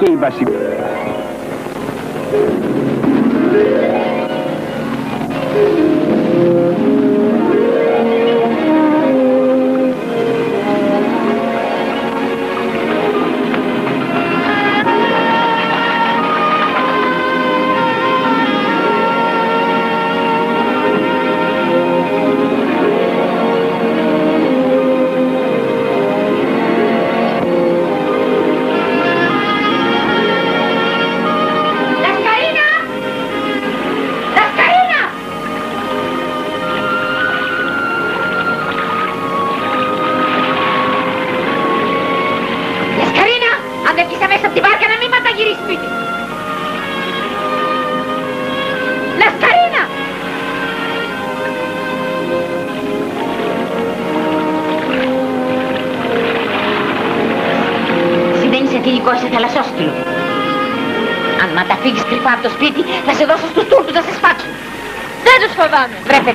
και η βασιλ...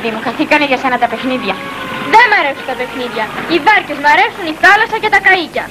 παιδί μου, χαθήκανε για σένα τα παιχνίδια. Δεν μ' αρέσουν τα παιχνίδια. Οι βάρκες μ' αρέσουν, η θάλασσα και τα καΐκια.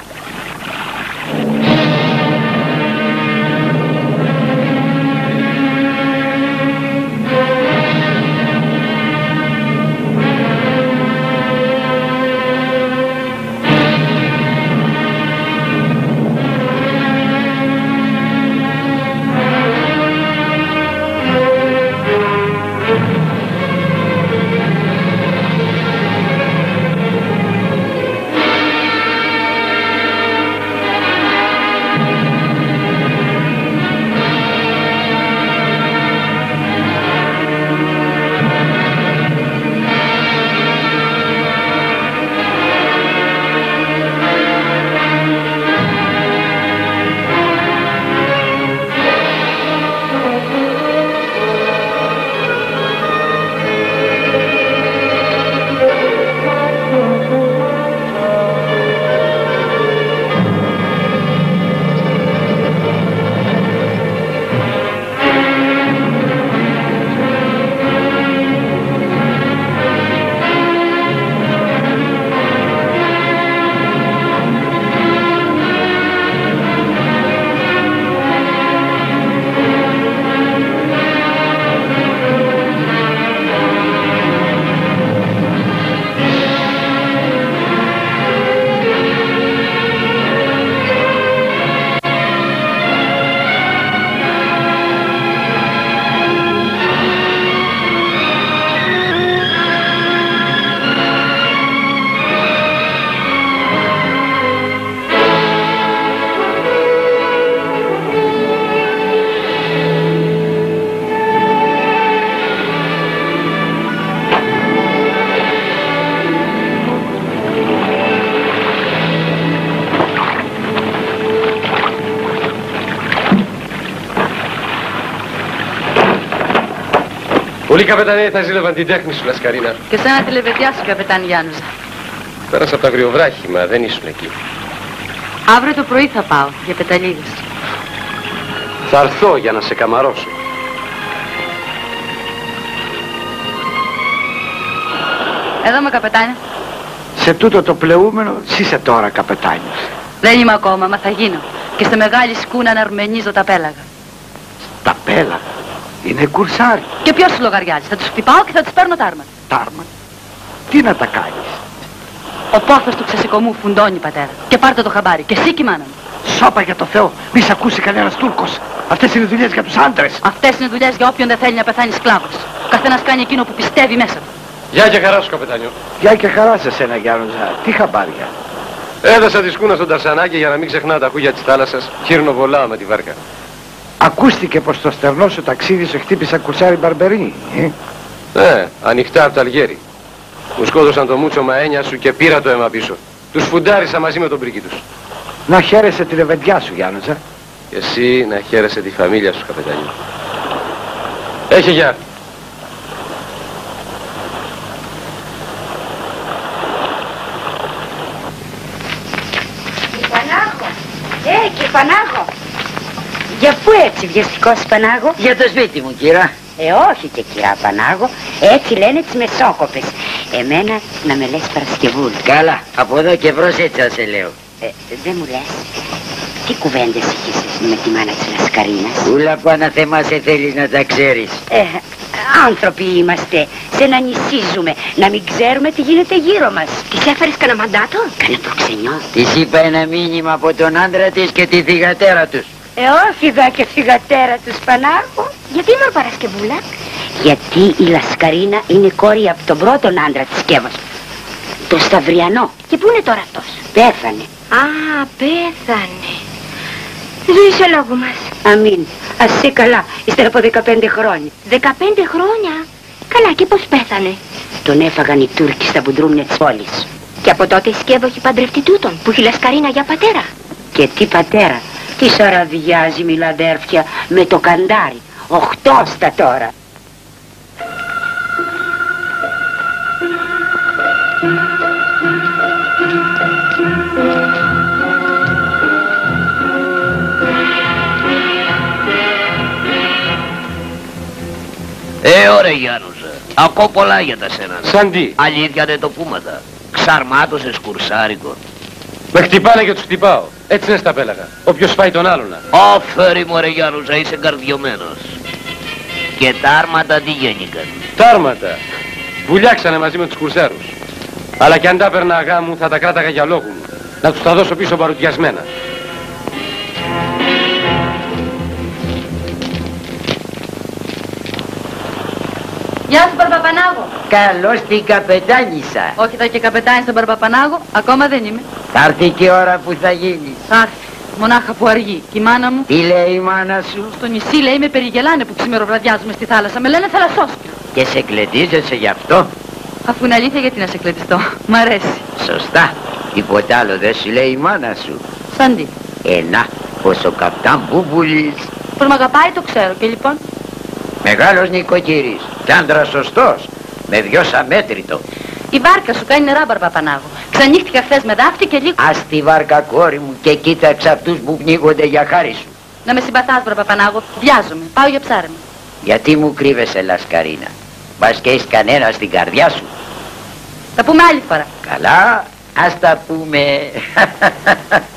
Πολύ καπετανέ θα ζήλευαν την τέχνη σου, Λασκαρίνα. Και σαν τη λεβετιά σου, καπετάν Γιάννουζα. Πέρασα από τα αγριοβράχημα, δεν ήσουν εκεί. Αύριο το πρωί θα πάω για πεταλίδες. Θα έρθω για να σε καμαρώσω. Εδώ είμαι καπετάνια. Σε τούτο το πλεούμενο, εσύ είσαι τώρα καπετάνιος. Δεν είμαι ακόμα, μα θα γίνω. Και στη μεγάλη σκούνα να αρμενίζω τα πέλαγα. Τα πέλα. Είναι κουρσάρι. Και ποιος σου λογαριάζει. Θα τους χτυπάω και θα τους παίρνω τα άρματα. Τάρμα. Τι να τα κάνεις; Ο πόθος του ξεσηκωμού φουντώνει, πατέρα. Και πάρτε το χαμπάρι. Και εσύ και η μάνα μου. Σώπα για το Θεό. Μη σε ακούσει κανένας Τούρκος. Αυτές είναι δουλειές για τους άντρες. Αυτές είναι δουλειές για όποιον δεν θέλει να πεθάνει σκλάβος. Ο καθένας κάνει εκείνο που πιστεύει μέσα του. Γεια και χαρά σου, καπετάνιο. Γεια και χαρά σε σένα Γιάννουζα. Τι χαμπάρια. Έδωσα τη σκούνα στον Ταρσανάκη για να μην ξεχνά τα χούγια της θάλασσας. Χύρνο με τη βάρκα. Ακούστηκε πως το στερνό σου ταξίδι σου χτύπησα κουρσάρι μπαρμπερί. Ε; Ναι, ανοιχτά από το Αλγέρι. Μου σκότωσαν το μούτσο μαένια σου και πήρα το αίμα πίσω. Τους φουντάρισα μαζί με τον πρίκι τους. Να χαίρεσαι τη λεβεντιά σου Γιάννουζα. Και εσύ να χαίρεσαι τη φαμίλια σου, καπετάνιο. Έχει γεια. Πανάγο. Ε, και Πανάγο. Για πού έτσι βιαστικός Πανάγο; Για το σπίτι μου, κύρα. Ε, όχι και κυρά Πανάγο. Έτσι λένε τις μεσόκοπες. Εμένα να με λες Παρασκευούλη. Καλά, από εδώ και μπρος έτσι θα σε λέω. Ε, δεν μου λες. Τι κουβέντες είχες εσύ με τη μάνα της Λασκαρίνας; Ούλα που αναθεμάσαι θέλεις να τα ξέρεις. Ε, άνθρωποι είμαστε. Σε να νησίζουμε. Να μην ξέρουμε τι γίνεται γύρω μας. Της έφερες κανένα μαντάτο; Κανένα προξενιό; Της είπα ένα μήνυμα από τον άντρα της και τη θυγατέρα τους. Ε, όχι δα και θυγατέρα τους Σπανάρχου. Γιατί μωρ Παρασκευούλα; Γιατί η Λασκαρίνα είναι κόρη από τον πρώτον άντρα της Σκεύος. Το Σταυριανό. Και πού είναι τώρα αυτός; Πέθανε. Α, πέθανε. Ζωή σε λόγο μας. Αμήν. Ας είσαι καλά. Ύστερα από 15 χρόνια. 15 χρόνια; Καλά και πώς πέθανε; Τον έφαγαν οι Τούρκοι στα μπουντρούμια της πόλης. Και από τότε η Σκεύο έχει παντρευτεί τούτον που έχει Λασκαρίνα για πατέρα. Και τι πατέρα. Τι σαραδιάζει μιλαντέρφια με το καντάρι. Οχτώστα τώρα. Ε, ωραία Γιάννουζα. Ακούω πολλά για τα σένα. Σαν τι; Αλήθεια δεν το πούμε τα. Ξαρμάτωσες κουρσάρικο. Με χτυπάνε και τους χτυπάω. Έτσι είναι στα πέλαγα. Όποιος φάει τον άλλον. να. Όφερη μου ρε Γιάννουζα, είσαι καρδιωμένος. Και τα άρματα τι γέννηκαν. Τάρματα. Βουλιάξανε μαζί με τους κουρσέρους. Αλλά κι αν τα έπαιρνα αγά μου θα τα κράταγα για λόγου μου. Να τους τα δώσω πίσω παρουτιασμένα. Γεια σου Μπαρμπαπανάγο. Καλώς την καπετάνισσα. Όχι θα και καπετάνι στον Μπαρμπαπανάγο, ακόμα δεν είμαι. Θα έρθει και η ώρα που θα γίνεις. Θα έρθει. Μονάχα που αργεί. Και η μάνα μου Τι λέει η μάνα σου; Στο νησί λέει με περιγελάνε που ξημεροβραδιάζουμε στη θάλασσα. Με λένε θαλασσόσκυλο. και σε κλετίζεσαι γι' αυτό; Αφού είναι αλήθεια γιατί να σε κλετιστώ. Μ' αρέσει. Σωστά. Τίποτα άλλο δεν σου λέει η μάνα σου. Σαν τι; Ένα, πως ο καπτάν Μπούμπουλης, Πως μ' αγαπάει το ξέρω και λοιπόν; Μεγάλος νοικοκύρης, κι άντρας σωστός, με δυο αμέτρητο. Η βάρκα σου κάνει νερά Μπαρμπαπανάγο. Ξανύχτηκα χθες με δάφτη και λίγο. Ας τη βάρκα κόρη μου και κοίταξε αυτούς που πνίγονται για χάρη σου. Να με συμπαθάς Μπαρμπαπανάγο. Βιάζομαι. Πάω για ψάρεμα. Γιατί μου κρύβεσαι Λασκαρίνα; Μπας και έχεις κανένα στην καρδιά σου. Θα πούμε άλλη φορά. Καλά, ας τα πούμε.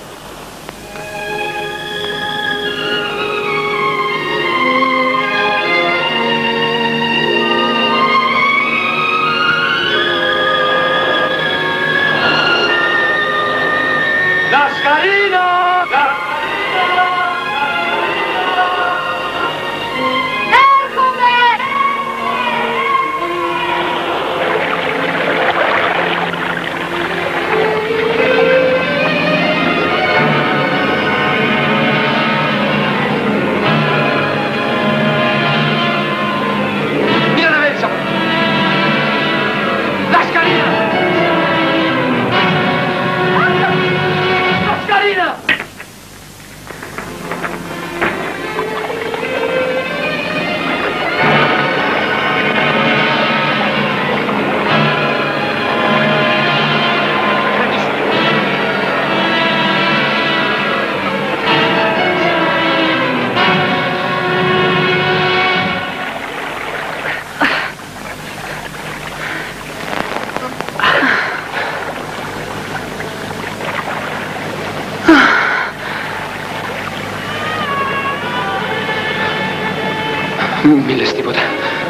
Μη λες τίποτα.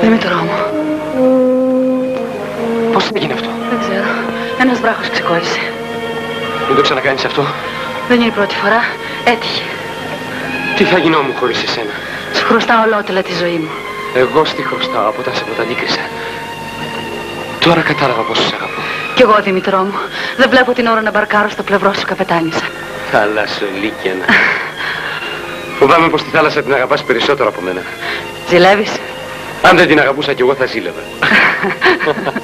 Δεν με τρόμο. Πώς έγινε αυτό; Δεν ξέρω. Ένας βράχος ξεκόλλησε. Μην το ξανακάνεις αυτό. Δεν είναι η πρώτη φορά. Έτυχε. Τι θα γινόμουν χωρίς εσένα; Σου χρωστάω ολότελα τη ζωή μου. Εγώ στη χρωστάω από όταν σε πρωτανίκρισα. Τώρα κατάλαβα πόσο σ' αγαπώ. Κι εγώ, Δημητρό μου, δεν βλέπω την ώρα να μπαρκάρω στο πλευρό σου, καπετάνισα. Θαλασσολίκαινα. Φοβάμαι πως τη θάλασσα την αγαπάς περισσότερο από μένα. Ζηλεύεις; Αν δεν την αγαπούσα κι εγώ θα ζήλευα.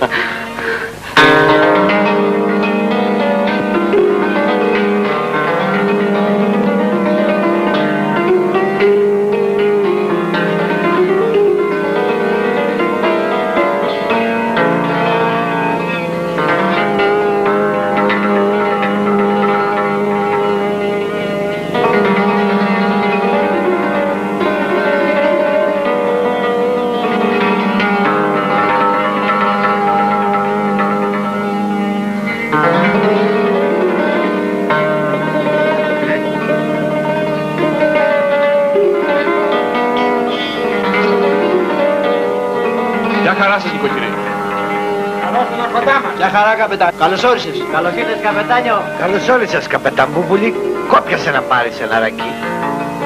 Γεια χαρά καπετάν. Καλώς όρισες. Καλώς ήρθες καπετάνιο. Καλώς όρισες καπετάν Μπούμπουλη. Κόπιασε να πάρεις ένα ρακί.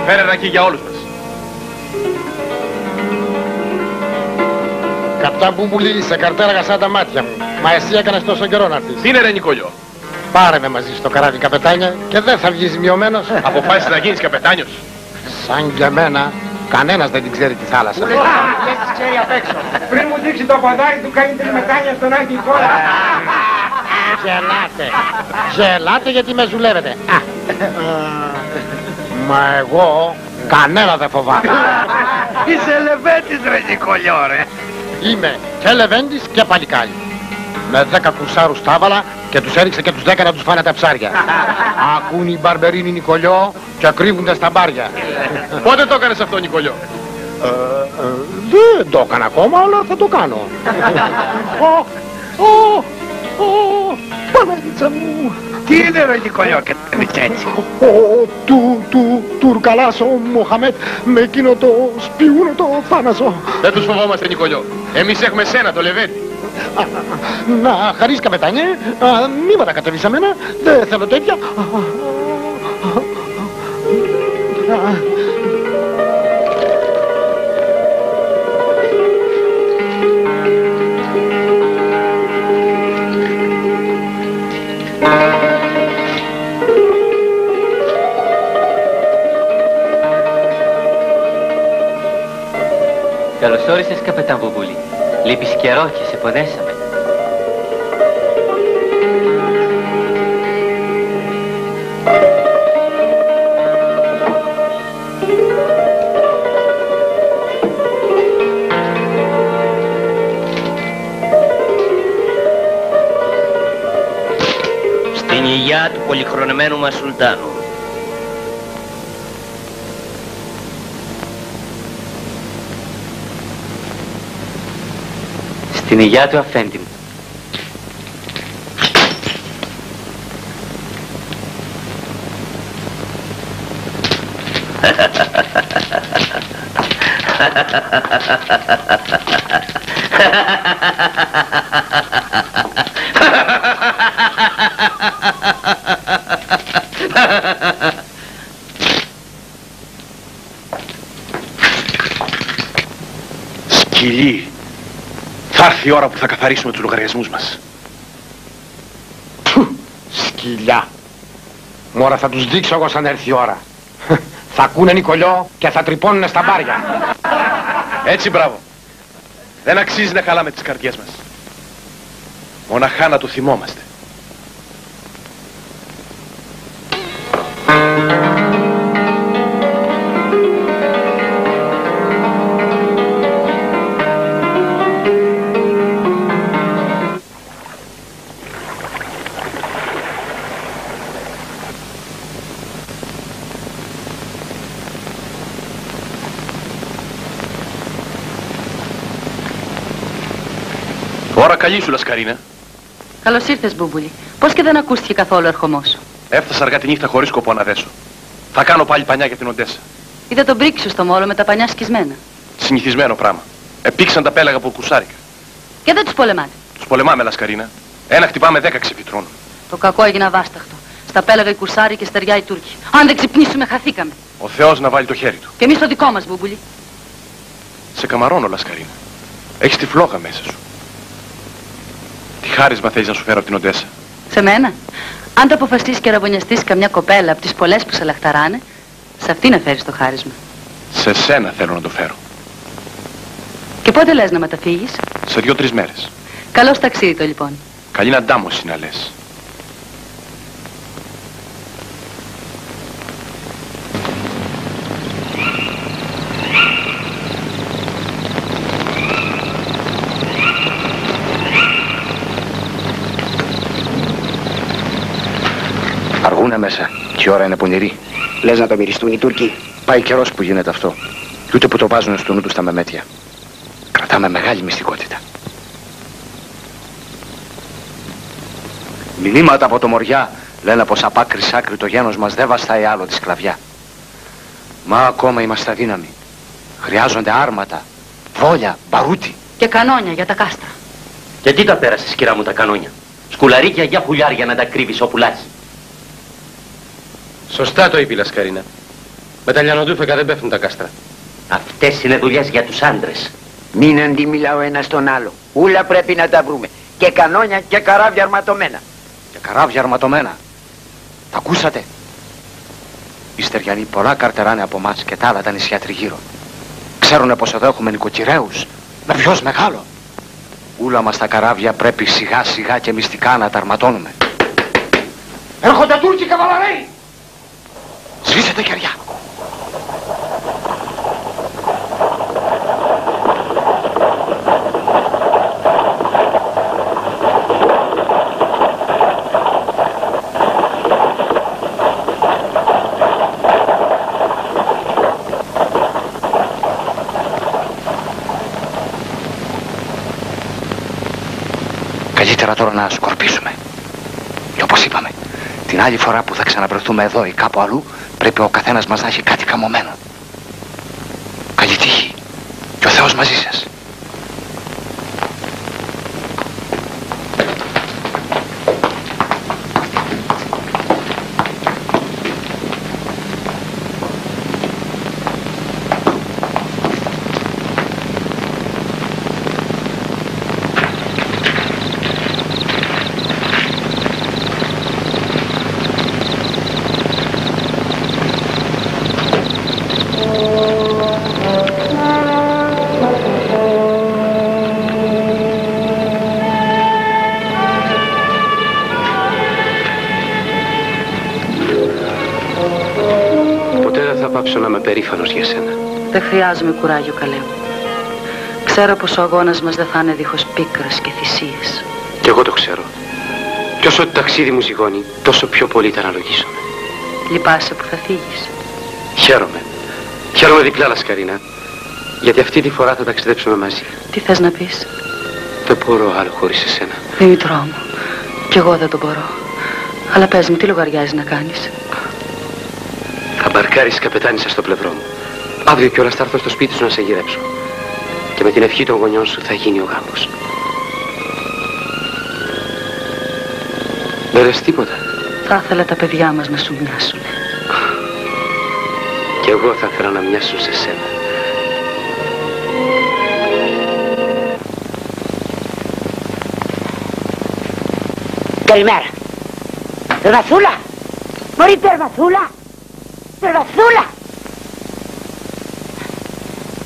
Φέρε ρακί για όλους μας. Καπτάν Μπούμπουλη, σε καρτέλαγα σαν τα μάτια μου. Μα εσύ έκανες τόσο καιρό να έρθεις. Τι είναι ρε Νικολιό. Πάρε με μαζί στο καράβι καπετάνια και δεν θα βγεις μειωμένος. Αποφάσισες να γίνεις καπετάνιος. Σαν για μένα, κανένας δεν την ξέρει τη θάλασσα. Δεν τις ξέρει απ' έξω. Πριν μου δείξει το ποδάρι του κάνει τρεις μετάνια στον Άγιο Κόρα. Γελάτε. Γελάτε γιατί με ζουλεύετε. Α. Μα εγώ κανένα δεν φοβάμαι. Είσαι λεβέντης ρε Νικολιό ρε. Είμαι και λεβέντης και παλικάρι. Με δέκα κουρσάρους τα έβαλα και τους έριξε και τους δέκα να τους φάνε τα ψάρια. Ακούν οι μπαρμπερίνοι Νικολιό και κρύβουνται στα μπάρια. Πότε το έκανες αυτό Νικολιό; Ε, ε, δεν το έκανα ακόμα, αλλά θα το κάνω. Ω, ω, ω, Παναγίτσα μου. Τι είναι ρε Νικολιό και κάνεις έτσι. Ο του, του, Τουρκαλάς ο Μοχαμέτ με εκείνο το σπιούνο το θάνασο. Δεν τους φοβόμαστε Νικολιό. Εμείς έχουμε σένα το λεβέντι. Α, Να χαρείς καπετάνιε, α, μη με τα κατεβείς σε μένα, δεν θέλω τέτοια. Α, Καλώς όρισες, καπετάν Μπουμπούλη. Λείπεις καιρό και σε ποδέσαμε. Στην υγειά του πολυχρονεμένου μας Σουλτάνου. Στην υγειά του αφέντη μου. Σκυλί. Θα έρθει η ώρα που θα καθαρίσουμε τους λογαριασμούς μας. Σκυλιά. Μόρα θα τους δείξω εγώ σαν έρθει η ώρα. Θα ακούνε Νικολιό και θα τρυπώνουνε στα μπάρια. Έτσι μπράβο. Δεν αξίζει να χαλάμε τις καρδιές μας. Μοναχά να το θυμόμαστε. Καλή σου, Λασκαρίνα. Καλώς ήρθες, Μπούμπουλη. Πώς και δεν ακούστηκε καθόλου ο ερχομός σου. Έφτασα αργά τη νύχτα χωρίς σκοπό να δέσω. Θα κάνω πάλι πανιά για την Οντέσα. Είδα τον πρίκι σου στο μόλο με τα πανιά σκισμένα. Συνηθισμένο πράγμα. Επήξαν τα πέλαγα που κουσάρικα. Και δεν τους πολεμάτε. Τους πολεμάμε, Λασκαρίνα. Ένα χτυπάμε, δέκα ξεφυτρώνουν. Το κακό έγινε αβάσταχτο. Στα πέλαγα οι κουρσάροι και στεριά οι Τούρκοι. Αν δεν ξυπνήσουμε, χαθήκαμε. Ο Θεός να βάλει το χέρι του. Και εμείς το δικό μας, Μπούμπουλη. Σε καμαρώνω, Λασκαρίνα. Έχεις τη φλόγα μέσα σου. Τι χάρισμα θέλεις να σου φέρω από την Οντέσα; Σε μένα. Αν το αποφασίσεις και ραβωνιαστείς καμιά κοπέλα από τις πολλές που σε λαχταράνε, σε αυτή να φέρεις το χάρισμα. Σε σένα θέλω να το φέρω. Και πότε λες να μεταφύγεις. Σε δύο-τρεις μέρες. Καλώς ταξίδι το λοιπόν. Καλή αντάμωση να λες. Αργούνε μέσα και η ώρα είναι πονηρή. Λες να το μυριστούν οι Τούρκοι. Πάει καιρός που γίνεται αυτό. Και ούτε που το βάζουν στο νου τους τα μεμέτια. Κρατάμε μεγάλη μυστικότητα. Μηνύματα από το Μοριά λένε πως απ' άκρη σ' άκρη το γένος μας δεν βαστάει άλλο τη σκλαβιά. Μα ακόμα είμαστε αδύναμοι. Χρειάζονται άρματα, βόλια, μπαρούτι. Και κανόνια για τα κάστρα. Και τι τα πέρασες, κυρά μου, τα κανόνια. Σκουλαρίκια για πουλιάρια να τα κρύβεις όπου πουλάς. Σωστά το είπε η Λασκαρίνα. Με τα λιανοντούφεκα δεν πέφτουν τα κάστρα. Αυτές είναι δουλειές για τους άντρες. Μην αντιμιλά ο ένας τον άλλο. Ούλα πρέπει να τα βρούμε. Και κανόνια και καράβια αρματωμένα. Και καράβια αρματωμένα. Τα ακούσατε; Οι στεριανοί πολλά καρτεράνε από εμά και τα άλλα τα νησιά τριγύρω. Ξέρουνε πως εδώ έχουμε νοικοκυρέους. Με ποιος μεγάλο. Ούλα μας τα καράβια πρέπει σιγά σιγά και μυστικά να τα αρματώνουμε. Έρχονται Τούρκοι καβαλαρέοι. Σβήστε χεριά. Καλύτερα τώρα να σκορπίσουμε. Και όπως είπαμε, την άλλη φορά που θα ξαναβρεθούμε εδώ ή κάπου αλλού, πρέπει ο καθένας μας να έχει κάτι καμωμένο. Περήφανος για σένα. Δεν χρειάζομαι κουράγιο, καλέ μου. Ξέρω πως ο αγώνας μας δεν θα είναι δίχως πίκρας και θυσίες. Κι εγώ το ξέρω. Κι όσο το ταξίδι μου ζυγώνει, τόσο πιο πολύ τα αναλογίζομαι. Λυπάσαι που θα φύγεις. Χαίρομαι. Χαίρομαι διπλά, Λασκαρίνα. Γιατί αυτή τη φορά θα ταξιδέψουμε μαζί. Τι θες να πεις; Δεν μπορώ άλλο χωρίς εσένα. Δημητρό μου. Κι εγώ δεν το μπορώ. Αλλά πες μου, τι λογαριάζει να κάνεις; Θα μπαρκάρεις καπετάνισα στο πλευρό μου. Αύριο κιόλας θα έρθω στο σπίτι σου να σε γυρέψω. Και με την ευχή των γονιών σου θα γίνει ο γάμος. Δεν λες τίποτα. Θα ήθελα τα παιδιά μας να σου μοιάσουν. Κι εγώ θα ήθελα να μοιάσουν σε σένα. Καλημέρα. Περβαθούλα. Μωρή Περβαθούλα. Περβαθούλα.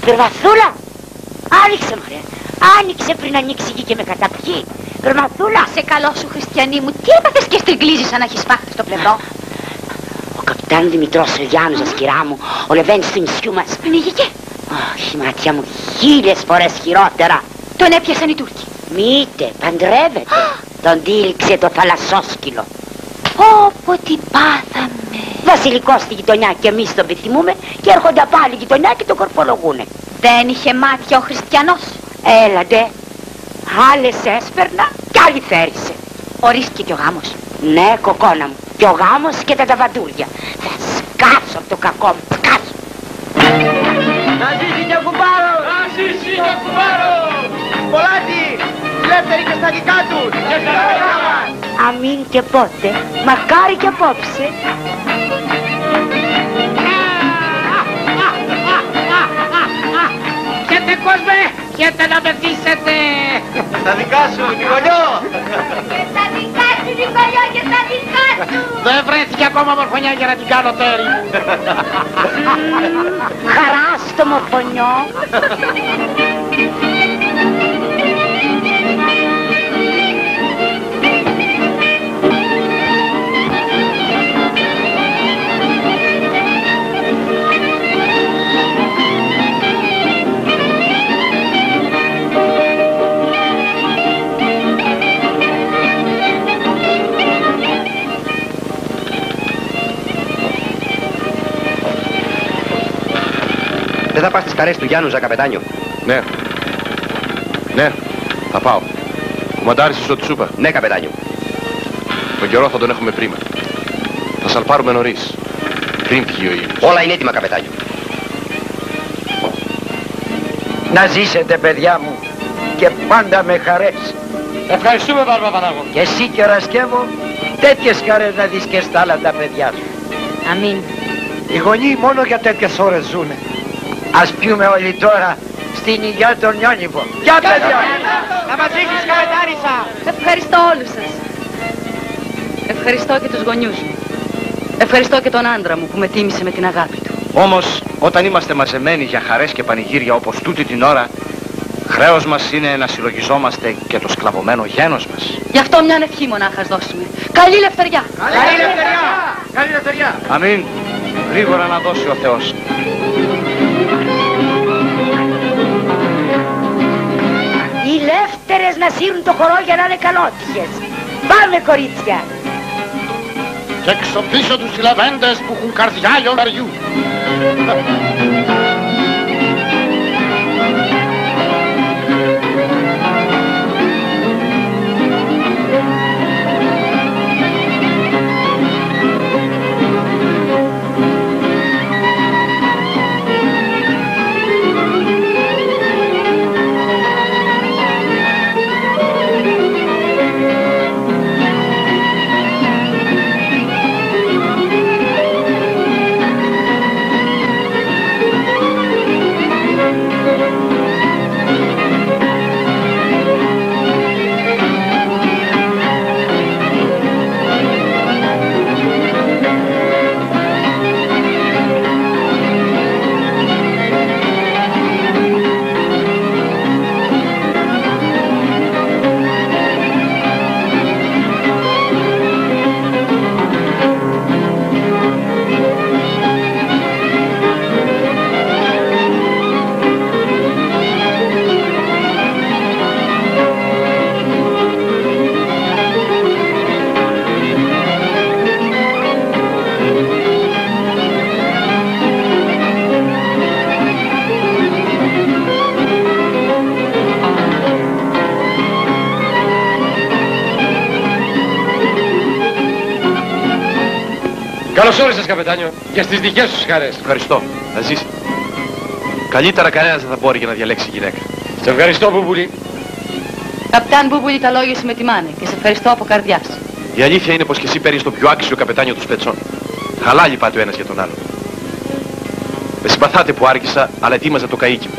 Περβαθούλα. Άνοιξε μωρέ. Άνοιξε πριν ανοίξει εκεί και με καταπιεί. Περβαθούλα. Σε καλός σου, Χριστιανή μου, τι έπαθες και στριγκλίζεις σαν να έχεις πάθει στο πλευρό; Ο καπιτάν Δημητρός Ελιάνος, σκυρά μου, ο Λεβέντης του νησιού μας. Πνίγηκε; Όχι, μάτια μου, χίλιες φορές χειρότερα. Τον έπιασαν οι Τούρκοι. Μήτε, παντρεύεται. Τον τύλιξε το θαλασσόσκυλο. Όπω τι πάθαμε. Βασιλικό στη γειτονιά και εμείς τον επιθυμούμε και έρχονται από άλλη γειτονιά και τον κορπολογούνε. Δεν είχε μάτια ο Χριστιανός. Έλαντε. Άλλες έσπερνα κι άλλη θέρισε. Ορίστηκε και ο γάμος. Ναι, κοκόνα μου. Και ο γάμος και τα ταβαντούρια. Θα σκάσω από το κακό μου. Σκάσω. Να ζήσει και ο κουμπάρος! Να ζήσει και ο κουμπάρος! Πολάτη! Ελεύθερη και στα δικά τους! Και στα δικά μας! Αμήν και πότε. Μακάρι και απόψε. Κόσμε! Πιέτε να μεθύσετε! Στα δικά σου, Νικολιό! Τα δικά σου, Νικολιό, και τα δικά σου. Δεν βρέθηκε ακόμα μορφωνιά για να την κάνω τέρι. Χαρά στο μορφωνιό. Δεν θα πας στις καρές του Γιάννου καπετάνιο. Ναι. Ναι, θα πάω. Κουμαντάρισες ό,τι σου είπα. Ναι, καπετάνιο. Τον καιρό θα τον έχουμε πρίμα. Θα σαλπάρουμε νωρίς. Πριν βγει ο ήλιος. Όλα είναι έτοιμα, καπετάνιο. Να ζήσετε, παιδιά μου! και πάντα με χαρές. Ευχαριστούμε Πανάγο. Και εσύ και Ρασκεύο, τέτοιες χαρές να δεις και στα άλλα τα παιδιά σου. Αμήν. Οι γονείς μόνο για τέτοιες ώρες ζουνε. Ας πιούμε όλοι τώρα στην υγειά των Νιόνιβο. Γεια παιδιά! Να μας δείξεις καπετάνισσα! Ευχαριστώ όλους σας. Ευχαριστώ και τους γονιούς μου. Ευχαριστώ και τον άντρα μου που με τίμησε με την αγάπη του. Όμως, όταν είμαστε μαζεμένοι για χαρές και πανηγύρια όπως τούτη την ώρα, χρέος μας είναι να συλλογιζόμαστε και το σκλαβωμένο γένος μας. Γι' αυτό μια ευχή μονάχα δώσουμε. Καλή λευτεριά! Καλή λευτεριά! Καλή λευτεριά! Αμήν. Γρήγορα να δώσει ο Θεός. Λεύτερες να σύρουν το χορό για να είναι καλότυχες. Πάμε κορίτσια! Και εξοπλίσω τους λεβέντες που έχουν καρδιά λιονταριού. Καλώς όρισες καπετάνιο και στις δικές σου χαρές. Ευχαριστώ. Να ζήσει. Καλύτερα κανένας δεν θα μπορεί για να διαλέξει γυναίκα. Σε ευχαριστώ Μπουμπουλή. Καπτάν Μπούμπουλη τα λόγια σου με τιμάνε και σε ευχαριστώ από καρδιάς. Η αλήθεια είναι πως και εσύ παίρνεις το πιο άξιο καπετάνιο του Σπετσών. Χαλάλι πάτε ο ένας για τον άλλο. Με συμπαθάτε που άργησα, αλλά ετοίμαζα το καΐκι μου.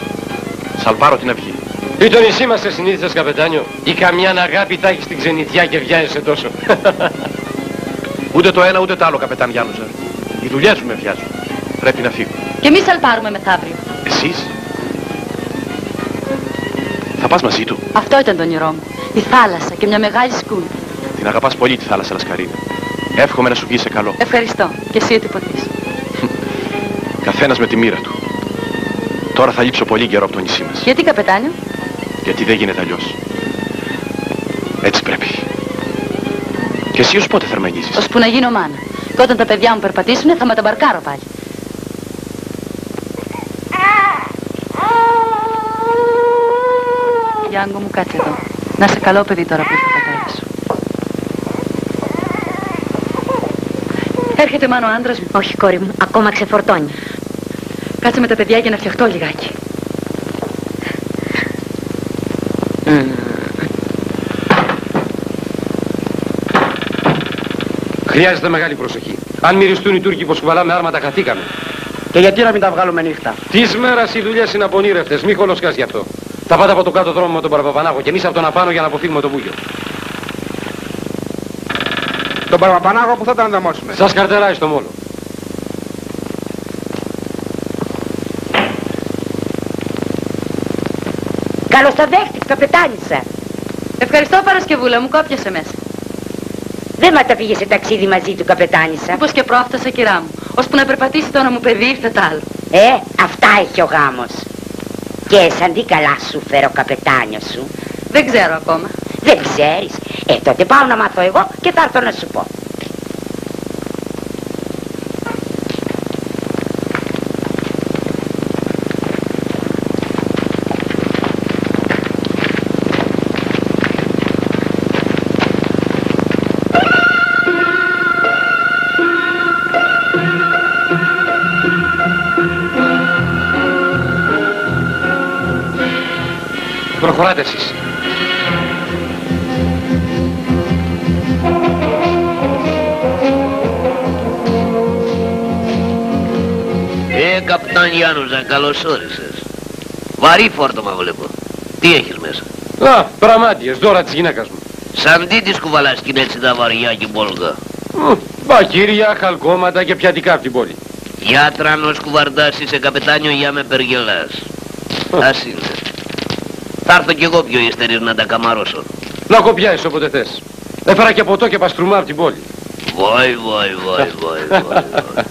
Σαλπάρω την αυγή. Ή το νησί μας σε συνήθισες καπετάνιο ή καμιά αγάπη θα έχεις στην ξενιτιά και βιάζεσαι τόσο. Ούτε το ένα ούτε το άλλο, καπετάν Γιάννουζα. Οι δουλειές μου με βιάζουν. Πρέπει να φύγω. Και εμείς αλπάρουμε μεθαύριο. Εσείς; Θα πας μαζί του; Αυτό ήταν το όνειρό μου. Η θάλασσα και μια μεγάλη σκούνα. Την αγαπάς πολύ τη θάλασσα, Λασκαρίνα. Εύχομαι να σου βγει σε καλό. Ευχαριστώ. Και εσύ ότι ποτείς. Καθένας με τη μοίρα του. Τώρα θα λείψω πολύ καιρό από το νησί μας. Γιατί καπετάνιο; Γιατί δεν γίνεται αλλιώς. Έτσι πρέπει. Και εσύ ως πότε θερμαγγίζεις. Ώσπου να γίνω μάνα. Και όταν τα παιδιά μου περπατήσουν θα με τα μπαρκάρω πάλι. Γιάνγκο μου κάτσε εδώ. Να σε καλό παιδί τώρα που ήρθε ο πατέρας σου. Έρχεται μάνο ο άντρας μου. Όχι κόρη μου, ακόμα ξεφορτώνει. Κάτσε με τα παιδιά για να φτιαχτώ λιγάκι. Χρειάζεται μεγάλη προσοχή. Αν μυριστούν οι Τούρκοι πως κουβαλάμε άρματα χαθήκαμε. Και γιατί να μην τα βγάλουμε νύχτα; Τις μέρας οι δουλειές είναι απονήρευτες, μη χολοσκάς γι' αυτό. Θα πάτε από το κάτω δρόμο με τον Παραπαπανάγο και εμείς από τον απάνω για να αποφύγουμε το βούγιο. Τον Παραπαπανάγο που θα τον ανταμώσουμε. Σας καρτεράει στο μόλο. Καλώς τα δέχτηκες, καπετάνισσα. Ευχαριστώ Παρασκευούλα μου, κόπιασε μέσα. Δεν μα τα πήγες σε ταξίδι μαζί του, καπετάνισσα. Μήπως και πρόφτασα κυρά μου. Ώσπου να περπατήσει το ένα μου παιδί ήρθε τ' άλλο. Ε, αυτά έχει ο γάμος. Και σαν τι καλά σου φέρω καπετάνιο σου. Δεν ξέρω ακόμα. Δεν ξέρεις. Ε, τότε πάω να μάθω εγώ και θα έρθω να σου πω. Προχωράτε εσείς. Ε, καπτάν Γιάννουζα, καλώς όρισες. Βαρύ φόρτωμα βλέπω. Τι έχεις μέσα; Α, πραμάτιες, δώρα της γυναίκας μου. Σαν τι τις κουβαλάς κι έτσι τα βαριά και μπόλγα; Μ, Μπακύρια, χαλκόματα και πιατικά από την πόλη. Για τρανός κουβαρντάς σε καπετάνιο για με περγελάς. Ας είναι. Θα έρθω κι εγώ πιο ύστερης να τα καμαρώσω. Να κοπιάσεις όποτε θες. Έφερα και ποτό και παστρουμά από την πόλη. Βόι, βόι, βόι, βόι, βόι. βόι.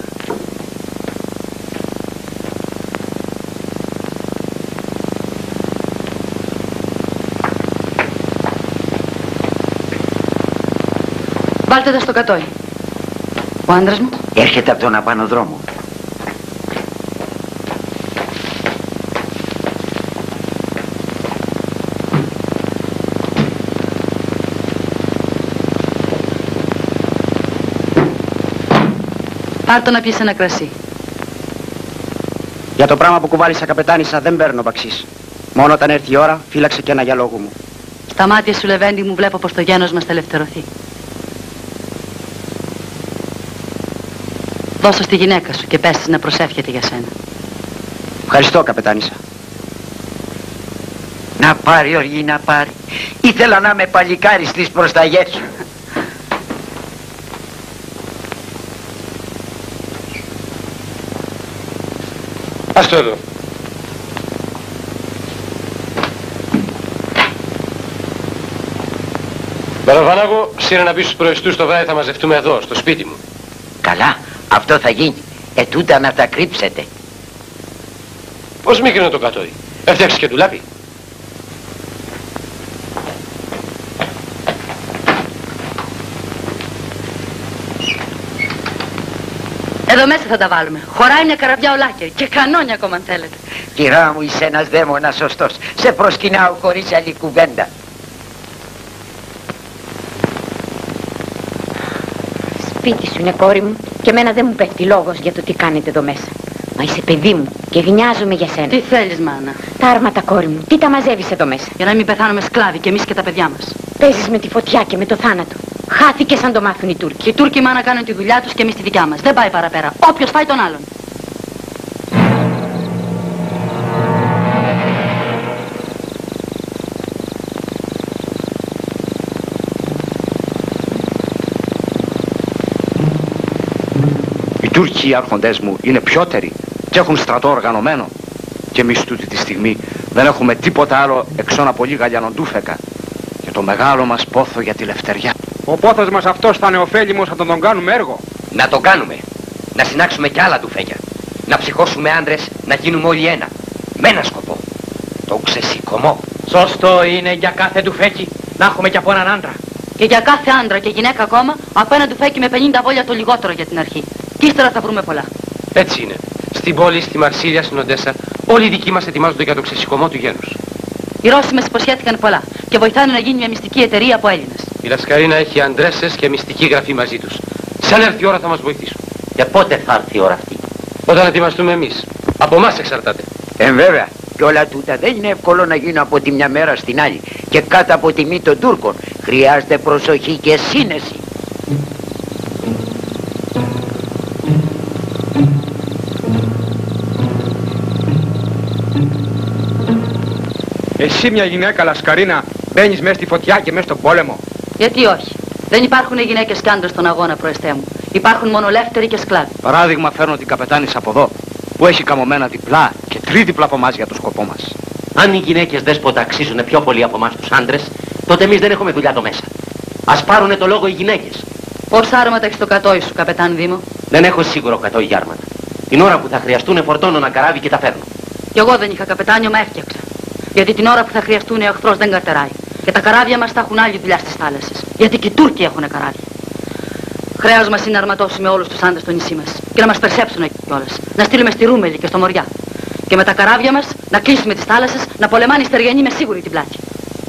Βάλτε τα στο κατόι. Ο άντρας μου. Έρχεται από τον απάνω δρόμο. Πάρ' το να πιεις ένα κρασί. Για το πράγμα που κουβάλισα καπετάνισα δεν παίρνω μπαξίς. Μόνο όταν έρθει η ώρα φύλαξε και ένα για λόγο μου. Στα μάτια σου, Λεβέντη, μου βλέπω πως το γένος μας θα ελευθερωθεί. Δώσω στη γυναίκα σου και πες της να προσεύχεται για σένα. Ευχαριστώ καπετάνισα. Να πάρει οργή να πάρει. Ήθελα να είμαι παλικάρι στις προσταγές σου. Ας το εδώ. Μπαραβανάγο, σύρε να πεις στους προεστούς το βράδυ θα μαζευτούμε εδώ, στο σπίτι μου. Καλά, αυτό θα γίνει. Ε, τούτα να τα κρύψετε. Πώς μικρύνω το κατόι. Έφτιαξες και ντουλάπι. Εδώ μέσα θα τα βάλουμε. Χωράει μια καραβιά ολάκερη και κανόνια ακόμα αν θέλετε. Κυρά μου, είσαι ένας δαίμονας σωστός. Σε προσκυνάω χωρίς άλλη κουβέντα. Σπίτι σου είναι κόρη μου και εμένα δεν μου πέφτει λόγος για το τι κάνετε εδώ μέσα. Μα είσαι παιδί μου και γνιάζομαι για σένα. Τι θέλεις, μάνα; Τα άρματα κόρη μου, τι τα μαζεύεις εδώ μέσα; Για να μην πεθάνουμε σκλάβοι κι εμείς και τα παιδιά μας. Παίζεις με τη φωτιά και με το θάνατο. Χάθηκε σαν το μάθουν οι Τούρκοι. Οι Τούρκοι μάνα κάνουν τη δουλειά τους και εμείς τη δικιά μας. Δεν πάει παραπέρα. Όποιος φάει τον άλλον. Οι Τούρκοι οι άρχοντές μου είναι πιότεροι και έχουν στρατό οργανωμένο. Και εμείς τούτη τη στιγμή δεν έχουμε τίποτα άλλο εξώ να πολύ γαλιανοντούφεκα. Και το μεγάλο μας πόθο για τη λευτεριά. Ο πόθος μας αυτός θα είναι ωφέλιμος όταν τον κάνουμε έργο. Να το κάνουμε. Να συνάξουμε κι άλλα τουφέκια. Να ψυχώσουμε άντρες, να γίνουμε όλοι ένα. Με ένα σκοπό. Το ξεσηκωμό. Σωστό είναι για κάθε τουφέκι να έχουμε κι από έναν άντρα. Και για κάθε άντρα και γυναίκα ακόμα, από ένα τουφέκι με 50 βόλια το λιγότερο για την αρχή. Και ύστερα θα βρούμε πολλά. Έτσι είναι. Στην πόλη, στη Μαρσίλια, στην Οντέσα, όλοι οι δικοί μας ετοιμάζονται για το ξεσηκωμό του γένους. Οι Ρώσοι μας υποσχέθηκαν πολλά και βοηθάνε να γίνει μια μυστική εταιρεία από Έλληνες. Η Λασκαρίνα έχει αντρέσες και μυστική γραφή μαζί τους. Σαν έρθει η ώρα θα μας βοηθήσουν. Και πότε θα έρθει η ώρα αυτή; Όταν ετοιμαστούμε εμείς. Από εμάς εξαρτάται. Ε, βέβαια. Και όλα τούτα δεν είναι εύκολο να γίνουν από τη μια μέρα στην άλλη. Και κάτω από τιμή των Τούρκων χρειάζεται προσοχή και σύνεση. Εσύ μια γυναίκα λασκαρίνα μπαίνεις μέσα στη φωτιά και μέσα στον πόλεμο. Γιατί όχι; Δεν υπάρχουν γυναίκες κι άντρες στον αγώνα, προεστέ μου. Υπάρχουν μόνο ελεύθεροι και σκλάβοι. Παράδειγμα φέρνω την καπετάνισα από εδώ, που έχει καμωμένα διπλά και τρίτιπλα από εμάς για το σκοπό μας. Αν οι γυναίκες δέσποτα αξίζουν πιο πολύ από εμάς τους άντρες, τότε εμείς δεν έχουμε δουλειά εδώ μέσα. Ας πάρουνε το λόγο οι γυναίκες. Πόσα άρματα έχεις στο κατόι σου, καπετάν Δήμο; Δεν έχω σίγουρο κατώ γιάρματα. Την ώρα που θα χρειαστούν φορτώνω ένα καράβι και τα φέρνω. Κι εγώ δεν είχα καπετάνιο, μα έφτιαξα. Γιατί την ώρα που θα χρειαστούν ο εχθρός δεν καρτεράει. Και τα καράβια μας θα έχουν άλλη δουλειά στις θάλασσες. Γιατί και οι Τούρκοι έχουν καράβια. Χρέος μας είναι να αρματώσουμε όλους τους άντρες στο νησί μας. Και να μας περσέψουν κιόλας. Να στείλουμε στη Ρούμελη και στο Μοριά. Και με τα καράβια μας να κλείσουμε τις θάλασσες, να πολεμάνε οι στεριανοί με σίγουρη την πλάτη.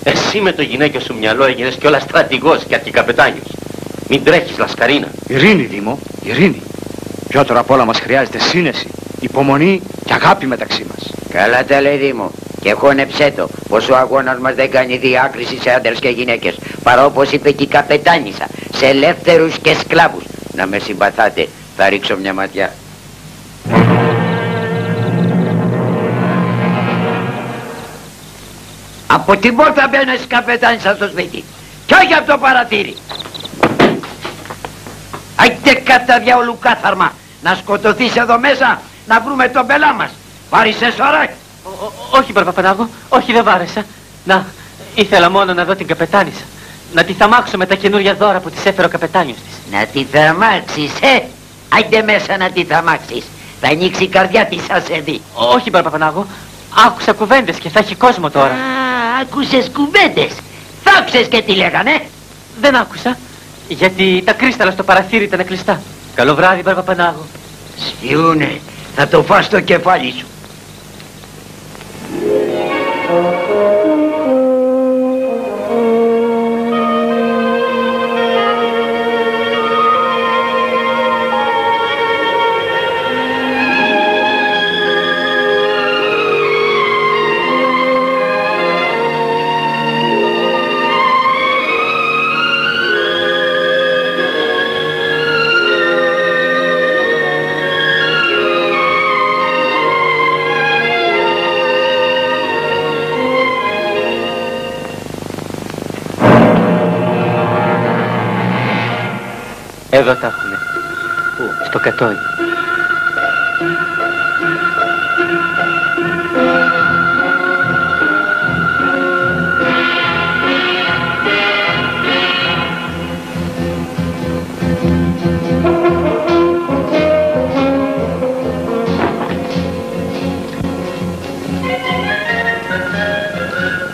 Εσύ με το γυναίκιο σου μυαλό έγινες κιόλας στρατηγός και αρχικαπετάνιος. Μην τρέχεις, Λασκαρίνα. Ειρήνη, Δήμο, ειρήνη. Πιότερο απ' όλα μας χρειάζεται σύνεση, υπομονή και αγάπη μεταξύ μας. Καλά τα λέει Δήμο. Και χώνεψέ το, πως ο αγώνας μας δεν κάνει διάκριση σε άντρες και γυναίκες. Παρά όπως είπε και η καπετάνισσα, σε ελεύθερους και σκλάβους. Να με συμπαθάτε, θα ρίξω μια ματιά. Από την πόρτα μπαίνεις καπετάνισσα στο σπίτι. Κι όχι από το παραθύρι. Άιτε κατά διαολού κάθαρμα. Να σκοτωθείς εδώ μέσα, να βρούμε τον πελά μας. Βάρισες ώρα. Όχι, Μπαρπαπανάγο, όχι δεν βάρεσα. Να, ήθελα μόνο να δω την καπετάνισσα. Να τη θαμάξω με τα καινούρια δώρα που της έφερε ο καπετάνιος της. Να τη θαμάξεις, ε! Άιντε μέσα να τη θαμάξεις. Θα ανοίξει η καρδιά της, θα σε δει. Όχι, Μπαρπαπανάγο, άκουσα κουβέντες και θα έχει κόσμο τώρα. Α, άκουσες κουβέντες. Θα άκουσες και τι λέγανε. Δεν άκουσα, γιατί τα κρίσταλα στο παραθύρι ήταν κλειστά. Καλό βράδυ, Μπαρπαπανάγο. Σφιούνε, θα το φας στο κεφάλι σου. Κατόι.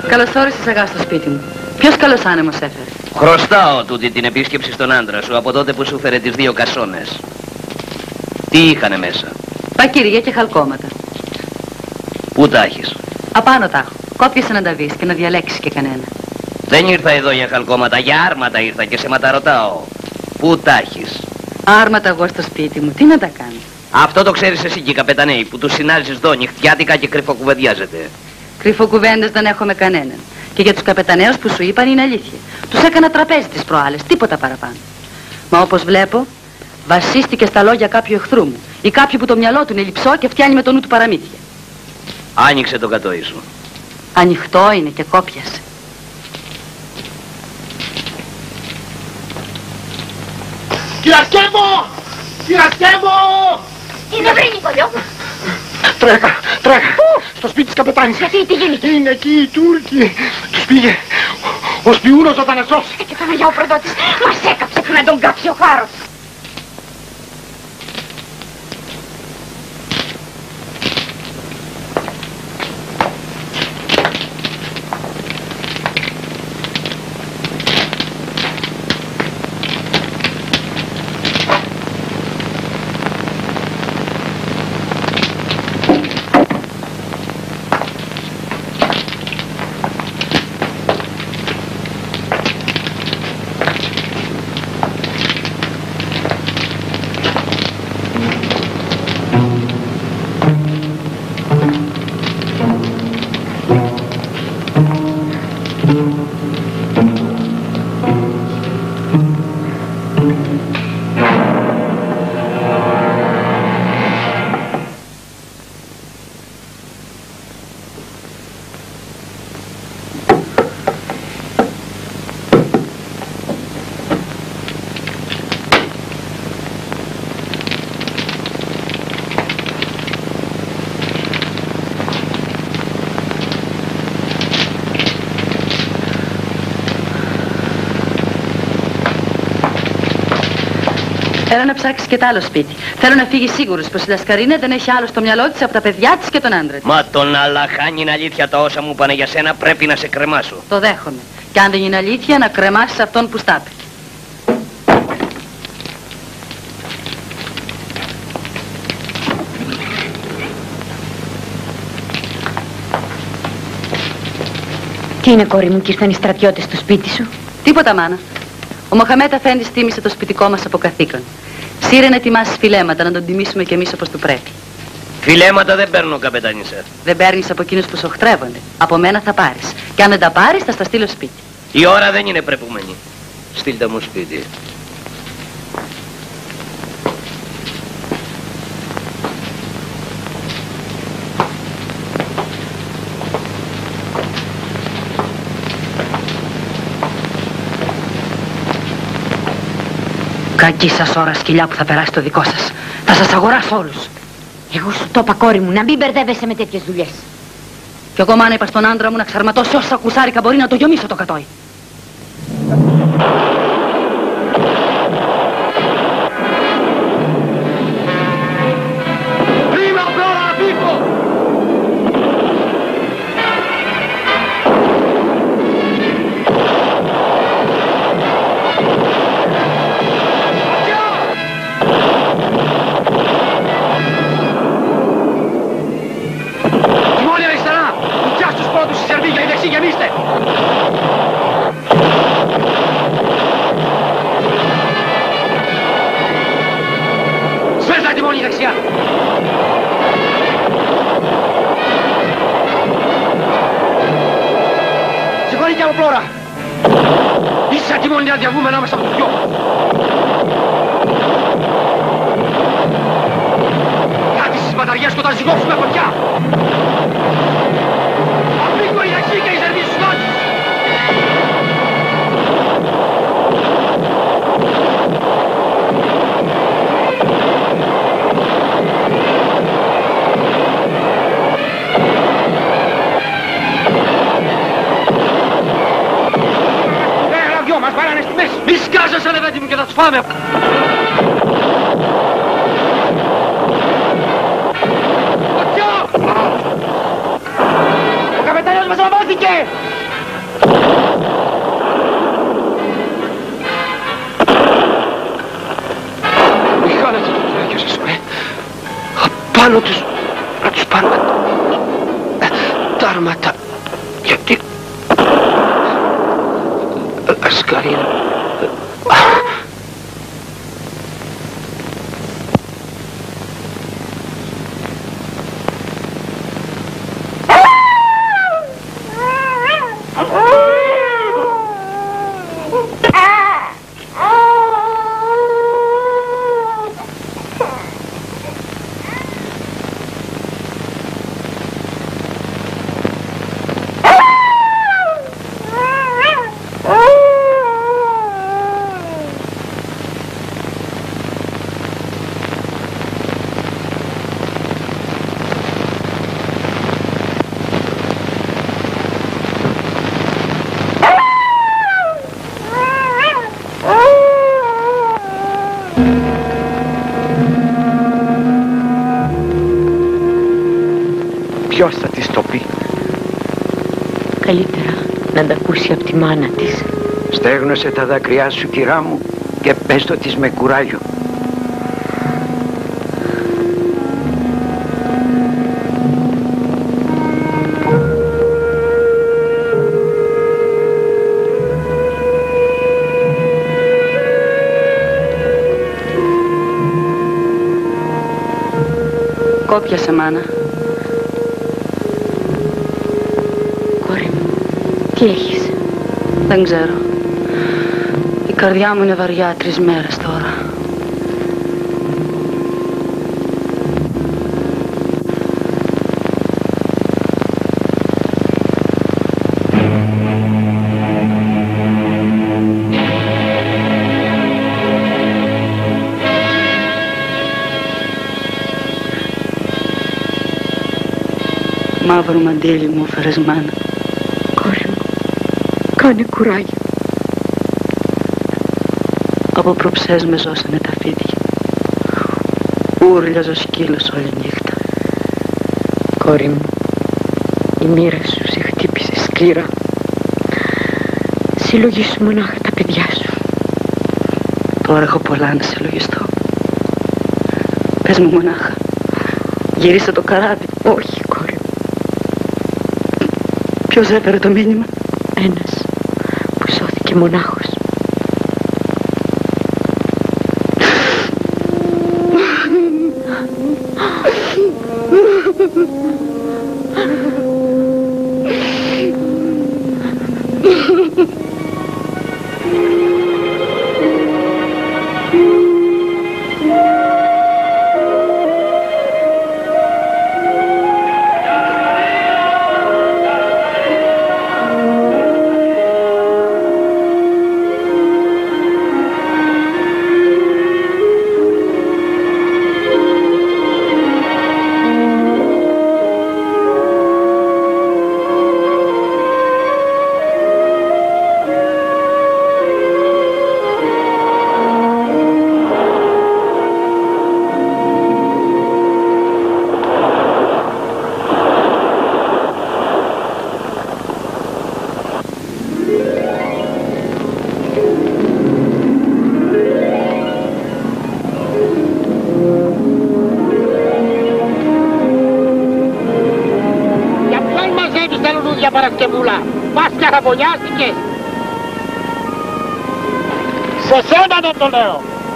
Καλώς όρισες αγά στο σπίτι μου. Ποιος καλός άνεμος έφερε; Χρωστάω τούτη την επίσκεψη στον άντρα σου από τότε που σου φέρε τις δύο κασόνες. Τι είχανε μέσα; Πακυρία και χαλκόματα. Πού τα έχεις; Απάνω τα έχω. Κόπιασε να τα δεις και να διαλέξεις και κανένα. Δεν ήρθα εδώ για χαλκόματα, για άρματα ήρθα και σε ματαρωτάω. Πού τα έχεις; Άρματα εγώ στο σπίτι μου. Τι να τα κάνω; Αυτό το ξέρεις εσύ και οι καπεταναίοι που τους συνάζεις εδώ νυχτιάτικα και κρυφοκουβεντιάζετε. Κρυφοκουβέντες δεν έχω με κανέναν. Και για τους καπεταναίους που σου είπαν είναι αλήθεια. Τους έκανα τραπέζι τις προάλλες, τίποτα παραπάνω. Μα όπως βλέπω, βασίστηκε στα λόγια κάποιου εχθρού μου. Ή κάποιου που το μυαλό του είναι λυψό και φτιάνει με το νου του παραμύθια. Άνοιξε το κατόι σου. Ανοιχτό είναι και κόπιασε. Κυρασκεύω! Κυρασκεύω! Είναι βρει, Νικολιό. Τρέχα, τρέχα. Στο σπίτι της καπετάνισσας. Γιατί, τι γίνεται; Είναι εκεί οι Τούρκοι. Τους πήγε ο σπιούνος ο Θανασσός. Και Παναγιά ο προδότης μας έκαψε που να τον κάψει ο χάρος. Θέλω να ψάξεις και τ' άλλο σπίτι. Θέλω να φύγεις σίγουρος πως η Λασκαρίνα δεν έχει άλλο στο μυαλό της από τα παιδιά της και τον άντρα της. Μα τον αλαχάνι είναι αλήθεια τα όσα μου είπανε για σένα πρέπει να σε κρεμάσω. Το δέχομαι. Και αν δεν είναι αλήθεια, να κρεμάσεις αυτόν που στάπει. Τι είναι κόρη μου και ήρθαν οι στρατιώτες στο σπίτι σου; Τίποτα, μάνα. Ο Μοχαμέτα Φέντη τίμησε το σπιτικό μας από καθήκον. Σύρε να ετοιμάσει φιλέματα, να τον τιμήσουμε κι εμείς όπως του πρέπει. Φιλέματα δεν παίρνω, καπετάνισα. Δεν παίρνεις από εκείνους που σοχτρεύονται. Από μένα θα πάρεις. Και αν δεν τα πάρεις θα στα στείλω σπίτι. Η ώρα δεν είναι πρεπούμενη. Στείλτε μου σπίτι. Κακή σας ώρα σκυλιά που θα περάσει το δικό σας. Θα σας αγοράσω όλους. Εγώ σου το είπα κόρη μου να μην μπερδεύεσαι με τέτοιες δουλειές. Κι εγώ μάνα είπα στον άντρα μου να ξαρματώσει όσα κουσάρικα μπορεί να το γιομίσω το κατόι. Πλώρα! Ίσα τιμόνι να διαβούμε ανάμεσα από τους δυο! Κάτι στις μπαταριές όταν ζυγώσουμε φωτιά! Έλα δυο μας βάλανε στη μέση! Μη σκάζεσαι λεβέντη μου και θα τους φάμε! Φωτιά! Ο καπετάνιος μας αμάθηκε! Μη χάνετε το κουράγιο σας, ε. Απάνω τους, να τους πάρουμε ε, τα αρματά. Karina. Μάνα της. Στέγνωσε τα δάκρυά σου κυρά μου και πες το της με κουράγιο. Κόπιασε μάνα. Κόρη μου, τι έχεις; Δεν ξέρω. Η καρδιά μου είναι βαριά τρεις μέρες τώρα. Μαύρο μαντίλι μου έφερες μάνα. Κόρη μου, κάνε κουράγιο. Από προψές με ζώσανε τα φίδια. Ούρλιαζε ο σκύλος όλη νύχτα. Κόρη μου, η μοίρα σου σε χτύπησε σκληρά. Συλλογήσου μονάχα τα παιδιά σου. Τώρα έχω πολλά να συλλογιστώ. Πες μου μονάχα. Γυρίσε το καράβι. Όχι, κόρη μου. Ποιος έφερε το μήνυμα; Ένας που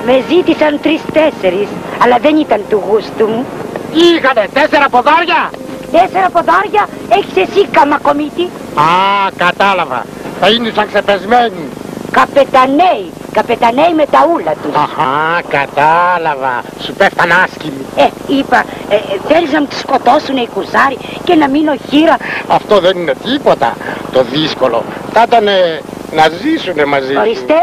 Με ζήτησαν τρεις-τέσσερις, αλλά δεν ήταν του γούστου μου. Τι είχανε, τέσσερα ποδάρια; Τέσσερα ποδάρια έχεις εσύ καμακομίτη; Α, κατάλαβα. Θα είναι σαν ξεπεσμένοι. Καπεταναίοι, καπεταναίοι με τα ούλα τους. Αχα, κατάλαβα. Σου πέφταν άσχημοι. Ε, είπα, ε, ε, θέλεις να μου τις σκοτώσουν οι κουσάρι και να μείνω χείρα; Αυτό δεν είναι τίποτα το δύσκολο. Θα ήταν να ζήσουνε μαζί. Ορίστε.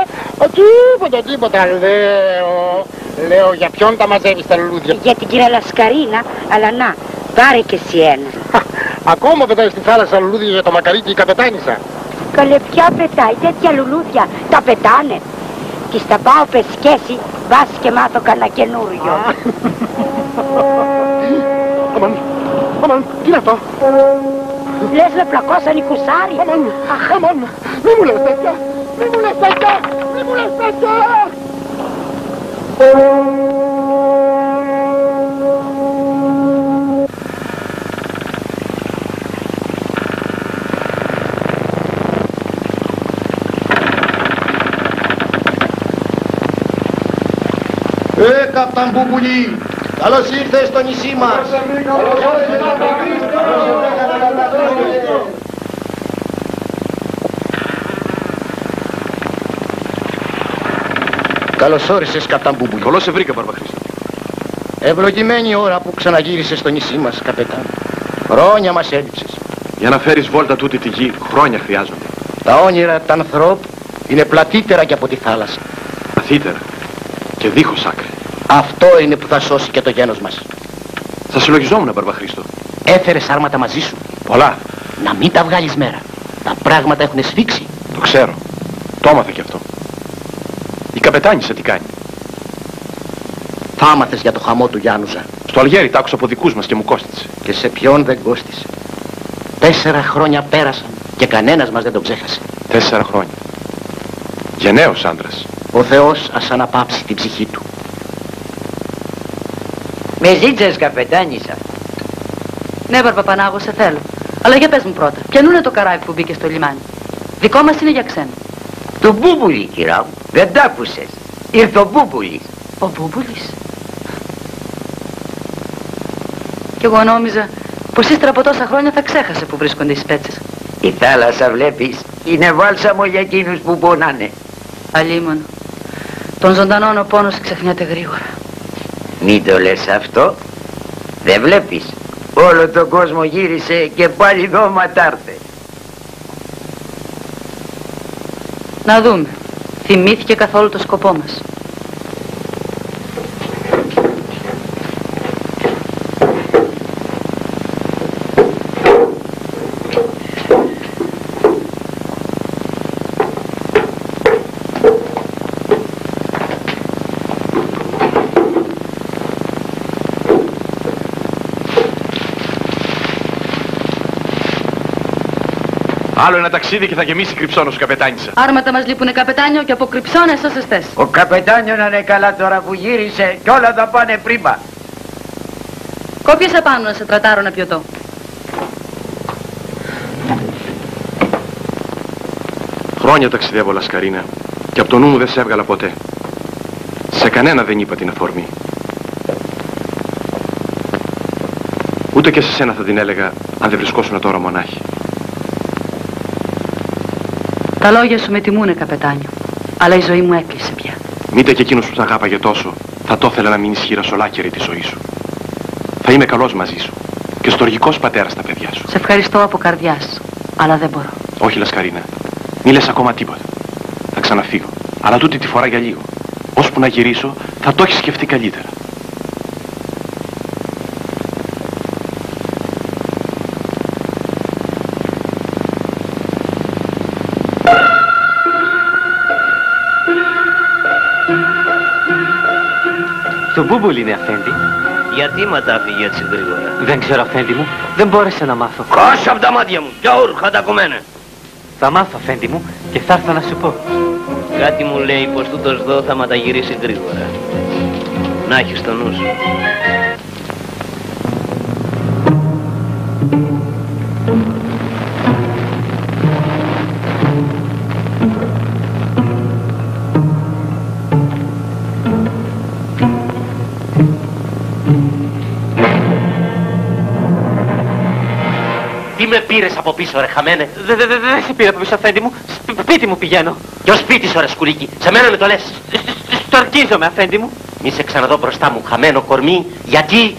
Ο, τίποτα, τίποτα. Λέω, λέω για ποιον τα μαζεύεις τα λουλούδια; Για την κυρία Λασκαρίνα, αλλά να, πάρε και εσύ ένα. Ακόμα πετάει στη θάλασσα λουλούδια για το μακαρί και η καπετάνισσα. Καλέ πια πετάει τέτοια λουλούδια, τα πετάνε. Της τα πάω πεσκέσει, βάς και μάθω κανένα καινούριο. Αμάν, αμάν, τι είναι αυτό; Λες με πλακώσαν οι κουσάρι. Αμάν, αμάν, μη μου λες τέτοια, μη μου λες τέτοια, μη μου λες τέτοια. Ε, καπταν Μπουμπουνί, καλώς ήρθες στο νησί μας. Καλώς όρισες, καπταν Μπουμπουνί. Καλώς σε βρήκα, Μπαρμπαχρήστο. Ευλογημένη ώρα που ξαναγύρισες στο νησί μας, καπετάν. Χρόνια μας έλειψες. Για να φέρεις βόλτα τούτη τη γη, χρόνια χρειάζονται. Τα όνειρα του ανθρώπου είναι πλατύτερα και από τη θάλασσα. Αθύτερα και δίχως άκρη. Αυτό είναι που θα σώσει και το γένος μας. Θα συλλογιζόμουν, Μπαρμπαχρήστο. Έφερες άρματα μαζί σου. Πολλά. Να μην τα βγάλεις μέρα. Τα πράγματα έχουν σφίξει. Το ξέρω. Το έμαθα κι αυτό. Η καπετάνισσα τι κάνει. Θα άμαθες για το χαμό του Γιάννουζα. Στο Αλγέρι τα άκουσα από δικούς μας και μου κόστησε. Και σε ποιον δεν κόστησε. Τέσσερα χρόνια πέρασαν και κανένας μας δεν τον ξέχασε. Τέσσερα χρόνια. Γενναίος άντρας. Ο Θεός ας αναπάψει την ψυχή του. Με ζήτησες καπετάνισσα. Ναι, Παπανάγο, σε θέλω. Αλλά για πες μου πρώτα, ποιανού είναι το καράβι που μπήκε στο λιμάνι; Δικό μας είναι για ξένο. Του Μπούμπουλη, κυρά μου. Δεν τ' άκουσες. Ήρθε ο Μπούμπουλης. Ο Μπούμπουλης. Κι εγώ νόμιζα πως ύστερα από τόσα χρόνια θα ξέχασε που βρίσκονται οι σπέτσες. Η θάλασσα βλέπεις είναι βάλσαμο για εκείνους που πονάνε. Αλίμονο. Των ζωντανών ο πόνος ξεχνιέται γρήγορα. Μην το λες αυτό. Δεν βλέπεις. Όλο τον κόσμο γύρισε και πάλι εδώ ματάρθε. Να δούμε. Θυμήθηκε καθόλου το σκοπό μας. Άλλο ένα ταξίδι και θα γεμίσει κρυψώνος καπετάνισσα. Άρματα μας λείπουνε καπετάνιο και από κρυψώνες όσες θες. Ο καπετάνιο να είναι καλά τώρα που γύρισε κι όλα θα πάνε πρίμα. Κόπιασε πάνω να σε τρατάρω ένα πιωτό. Χρόνια ταξιδεύω Λασκαρίνα και από το νου μου δεν σε έβγαλα ποτέ. Σε κανένα δεν είπα την αφορμή. Ούτε και σε σένα θα την έλεγα αν δεν βρισκόσουν τώρα μονάχη. Τα λόγια σου με τιμούνε, καπετάνιο. Αλλά η ζωή μου έκλεισε πια. Μήτε και εκείνος που σ' αγάπαγε τόσο, θα το ήθελα να μείνει χείρα ολάκερη τη ζωή σου. Θα είμαι καλός μαζί σου και στοργικός πατέρας στα παιδιά σου. Σε ευχαριστώ από καρδιάς, αλλά δεν μπορώ. Όχι, Λασκαρίνα. Μη λες ακόμα τίποτα. Θα ξαναφύγω. Αλλά τούτη τη φορά για λίγο. Ώσπου να γυρίσω, θα το έχεις σκεφτεί καλύτερα. Μπούμπουλ είναι αφέντη; Γιατί ματάφυγε έτσι γρήγορα; Δεν ξέρω αφέντη μου. Δεν μπόρεσα να μάθω. Κόσα από τα μάτια μου. Γιαούρ, χαντακωμένε. Θα μάθω αφέντη μου και θα έρθω να σου πω. Κάτι μου λέει πως τούτος εδώ θα ματαγυρίσει γρήγορα. Να έχεις το νου σου. Με πήρες από πίσω ρε χαμένε. Δεν δε, δε, δε σε πήρα από πίσω αφέντη μου. Σπίτι μου πηγαίνω. Ποιο σπίτι σου ρε σκουλίκι, σε μένα με το λες. Στορκίζομαι αφέντη μου. Μη σε ξαναδώ μπροστά μου, χαμένο κορμί, γιατί...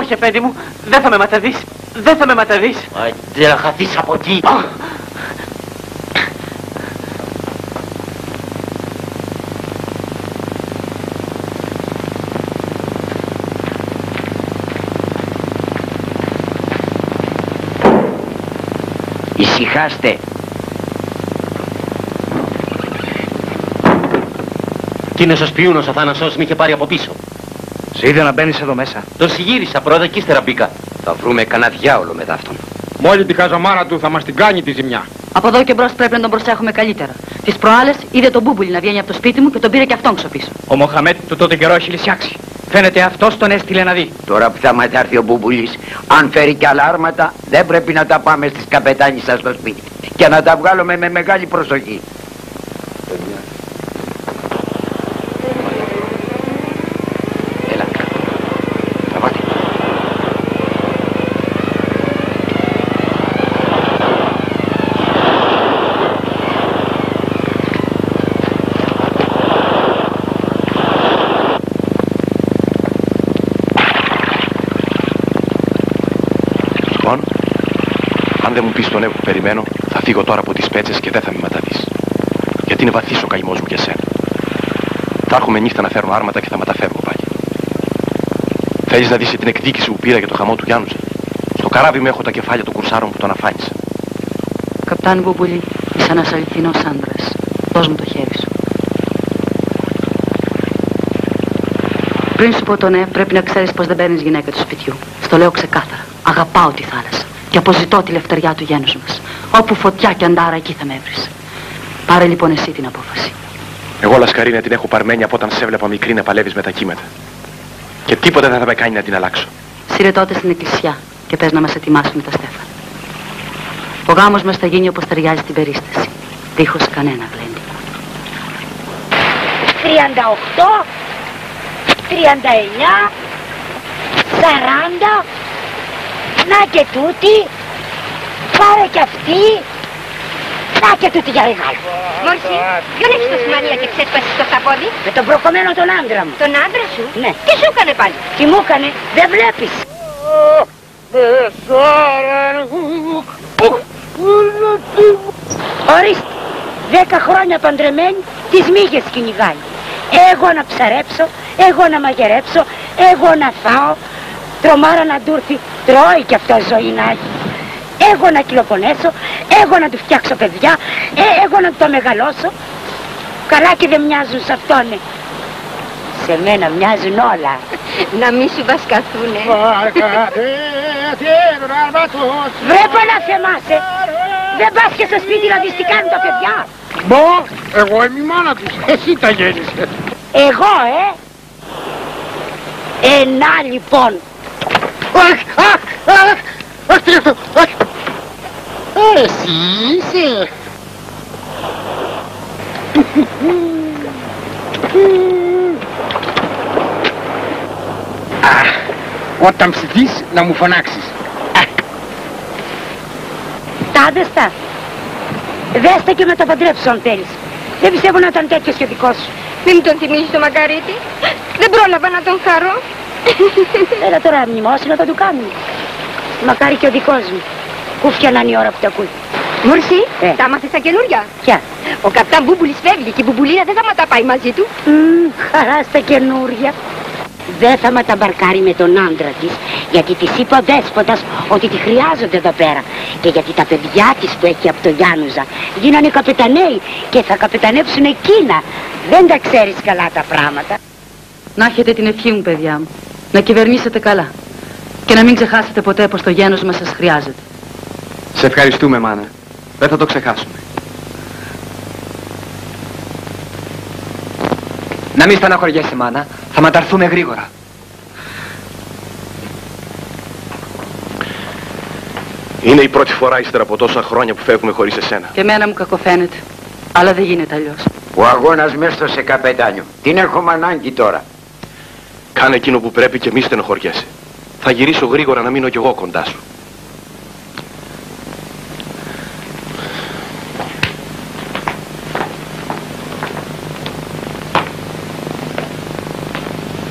Όχι αφέντη μου. Δεν θα με ματαδείς. Δεν θα με ματαδείς. Άντε να χαθείς από εκεί. Ησυχάστε. Τι είναι ο σπιούνος ο θάνασός με είχε πάρει από πίσω. Σε είδε να μπαίνεις εδώ μέσα. Τον συγύρισα πρώτα και ύστερα μπήκα. Θα βρούμε κανένα διάολο μετά αυτόν. Μόλις τη χαζομάρα του θα μας την κάνει τη ζημιά. Από εδώ και μπρος πρέπει να τον προσέχουμε καλύτερα. Τις προάλλες είδε τον μπούμπουλι να βγαίνει από το σπίτι μου και τον πήρε και αυτόν ξοπίσω. Ο Μοχαμέτ το τότε καιρό έχει λυσιάξει. Φαίνεται αυτός τον έστειλε να δει. Τώρα που θα μας έρθει ο Μπουμπουλής, αν φέρει κι άλλα άρματα, δεν πρέπει να τα πάμε στις καπετάνισσας στο σπίτι. Και να τα βγάλουμε με μεγάλη προσοχή. Περιμένω, θα φύγω τώρα από τις πέτσες και δεν θα με ματαδείς. Γιατί είναι βαθύς ο καημός μου για σένα. Θα έρχομαι νύχτα να φέρω άρματα και θα μεταφεύγω πάλι. Θέλεις να δεις την εκδίκηση που πήρα για το χαμό του Γιάννουσα. Στο καράβι μου έχω τα κεφάλια των κουρσάρων που τον αφάνισα. Καπτάν Μπουμπουλή, είσαι ένας αληθινός άντρας. Δώσ' μου το χέρι σου. Πριν σου πω το ναι, πρέπει να ξέρεις πως δεν παίρνεις γυναίκα του σπιτιού. Στο λέω ξεκάθαρα. Αγαπάω τη θάλασσα και αποζητώ τη λευτεριά του γένους μας. Όπου φωτιά και αντάρα εκεί θα με βρεις. Πάρε λοιπόν εσύ την απόφαση. Εγώ Λασκαρίνα την έχω παρμένη από όταν σε έβλεπα μικρή να παλεύεις με τα κύματα. Και τίποτα δεν θα με κάνει να την αλλάξω. Σύρε τότε στην εκκλησιά και πες να μας ετοιμάσουν τα στέφανα. Ο γάμος μας θα γίνει όπως ταιριάζει στην περίσταση. Δίχως κανένα γλέντι. 38, 39, 40, να και τούτη, πάρε και αυτή, να και τούτη για regalo. Μόρση, ποιον έχεις το σημανία και ξέσπασες το χαπόδι; Με τον προκομμένο τον άντρα μου. Τον άντρα σου; Ναι. Τι σου έκανε πάλι; Τι μου έκανε, δεν βλέπεις. Ορίστε, δέκα χρόνια παντρεμένη, τις μύγες κυνηγάει. Εγώ να ψαρέψω, εγώ να μαγειρέψω, εγώ να φάω. Τρομάρα να του έρθει, τρώει κι αυτό ζωή να έχει. Εγώ να κυλοπονέσω, εγώ να του φτιάξω παιδιά, ε, εγώ να το μεγαλώσω. Καλά και δεν μοιάζουν σε αυτόν. ε. Σε μένα μοιάζουν όλα. Να μην σου βασκαθούνε. Βρέπω να θεμάσαι. Δεν πας και στο σπίτι να δεις τι κάνουν τα παιδιά. Μπο, εγώ είμαι η μάνα τους. Εσύ τα γέννησες. Εγώ, ε. Ε, να λοιπόν. Αχ, αχ, αχ, αχ, τι είναι αυτό, αχ. Εσύ είσαι. Όταν ψηθείς να μου φωνάξεις. Τάδες τα. Δέστε και με το παντρέψω αν θέλεις. Δεν πιστεύω να ήταν τέτοιος και ο δικός σου. Μην τον θυμίζεις το μακαρίτι. Δεν πρόλαβα να τον χαρώ. Έλα τώρα μνημόσυνο θα του κάνουμε. Μακάρι και ο δικός μου. Κούφια να είναι η ώρα που τα ακούει. Μουρσί, Ε. τα μάθες τα καινούργια. Ποια; Ο καπτάν Μπούμπουλης φεύγει και η Μπουμπουλίνα δεν θα ματαπάει μαζί του. Μμμ, χαρά στα καινούρια. Δεν θα ματαμπαρκάρει με τον άντρα της, γιατί της είπε ο δέσποτας ότι τη χρειάζονται εδώ πέρα. Και γιατί τα παιδιά της που έχει από το Γιάννουζα γίνανε καπεταναίοι και θα καπετανεύσουν εκείνα. Δεν τα ξέρεις καλά τα πράγματα. Να έχετε την ευχή μου, παιδιά μου. Να κυβερνήσετε καλά. Και να μην ξεχάσετε ποτέ πως το γένος μας σας χρειάζεται. Σε ευχαριστούμε, μάνα. Δεν θα το ξεχάσουμε. Να μην στεναχωριέσαι, μάνα. Θα ματαρθούμε γρήγορα. Είναι η πρώτη φορά ύστερα από τόσα χρόνια που φεύγουμε χωρίς εσένα. Και εμένα μου κακοφαίνεται. Αλλά δεν γίνεται αλλιώς. Ο αγώνας μέσα σε καπετάνιο. Την έχουμε ανάγκη τώρα. Κάνε εκείνο που πρέπει και μη στενοχωριέσαι. Θα γυρίσω γρήγορα να μείνω κι εγώ κοντά σου.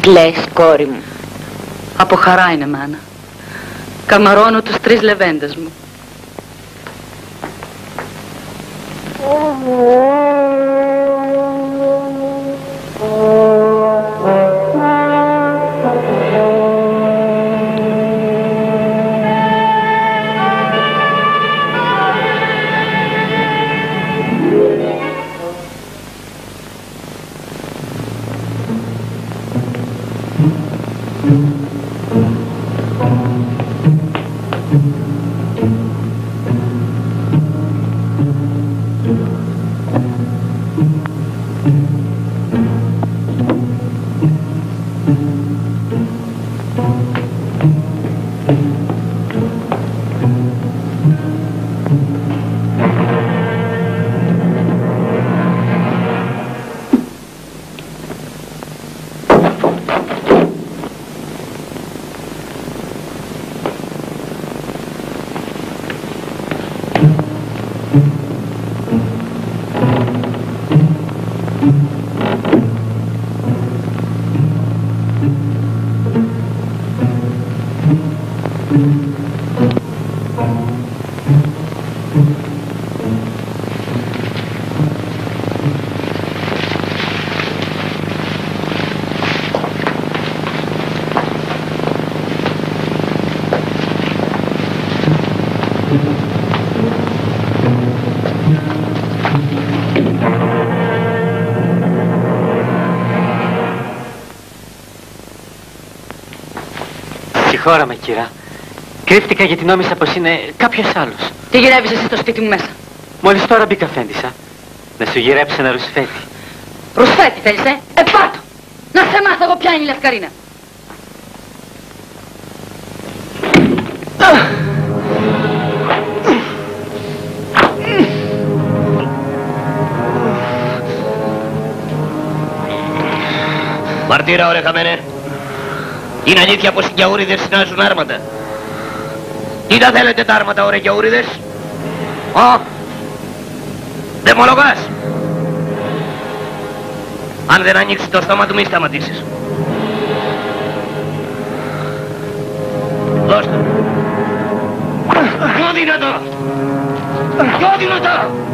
Κλαις, κόρη μου. Από χαρά είναι, μάνα. Καμαρώνω τους τρεις λεβέντες μου. Συγχώρα με, κυρά. Κρύφτηκα γιατί νόμιζα πως είναι κάποιος άλλος. Τι γυρεύεις εσύ στο σπίτι μου μέσα; Μόλις τώρα μπήκα φέντησα. Να σου γυρέψω ένα ρουσφέτη. Ρουσφέτη θέλεις, ε; Ε, πάρ' το. Να σε μάθω εγώ ποια είναι η λασκαρίνα. Μαρτύρα, ωραία χαμένε. Είναι αλήθεια πως οι γιαούριδες συνάζουν άρματα. Τι τα θέλετε τα άρματα, ωραία γιαούριδες; Ω, δεν μολογάς. Αν δεν ανοίξεις το στόμα του μη σταματήσεις. Δώστε. Πιο δυνατό. Πιο δυνατό.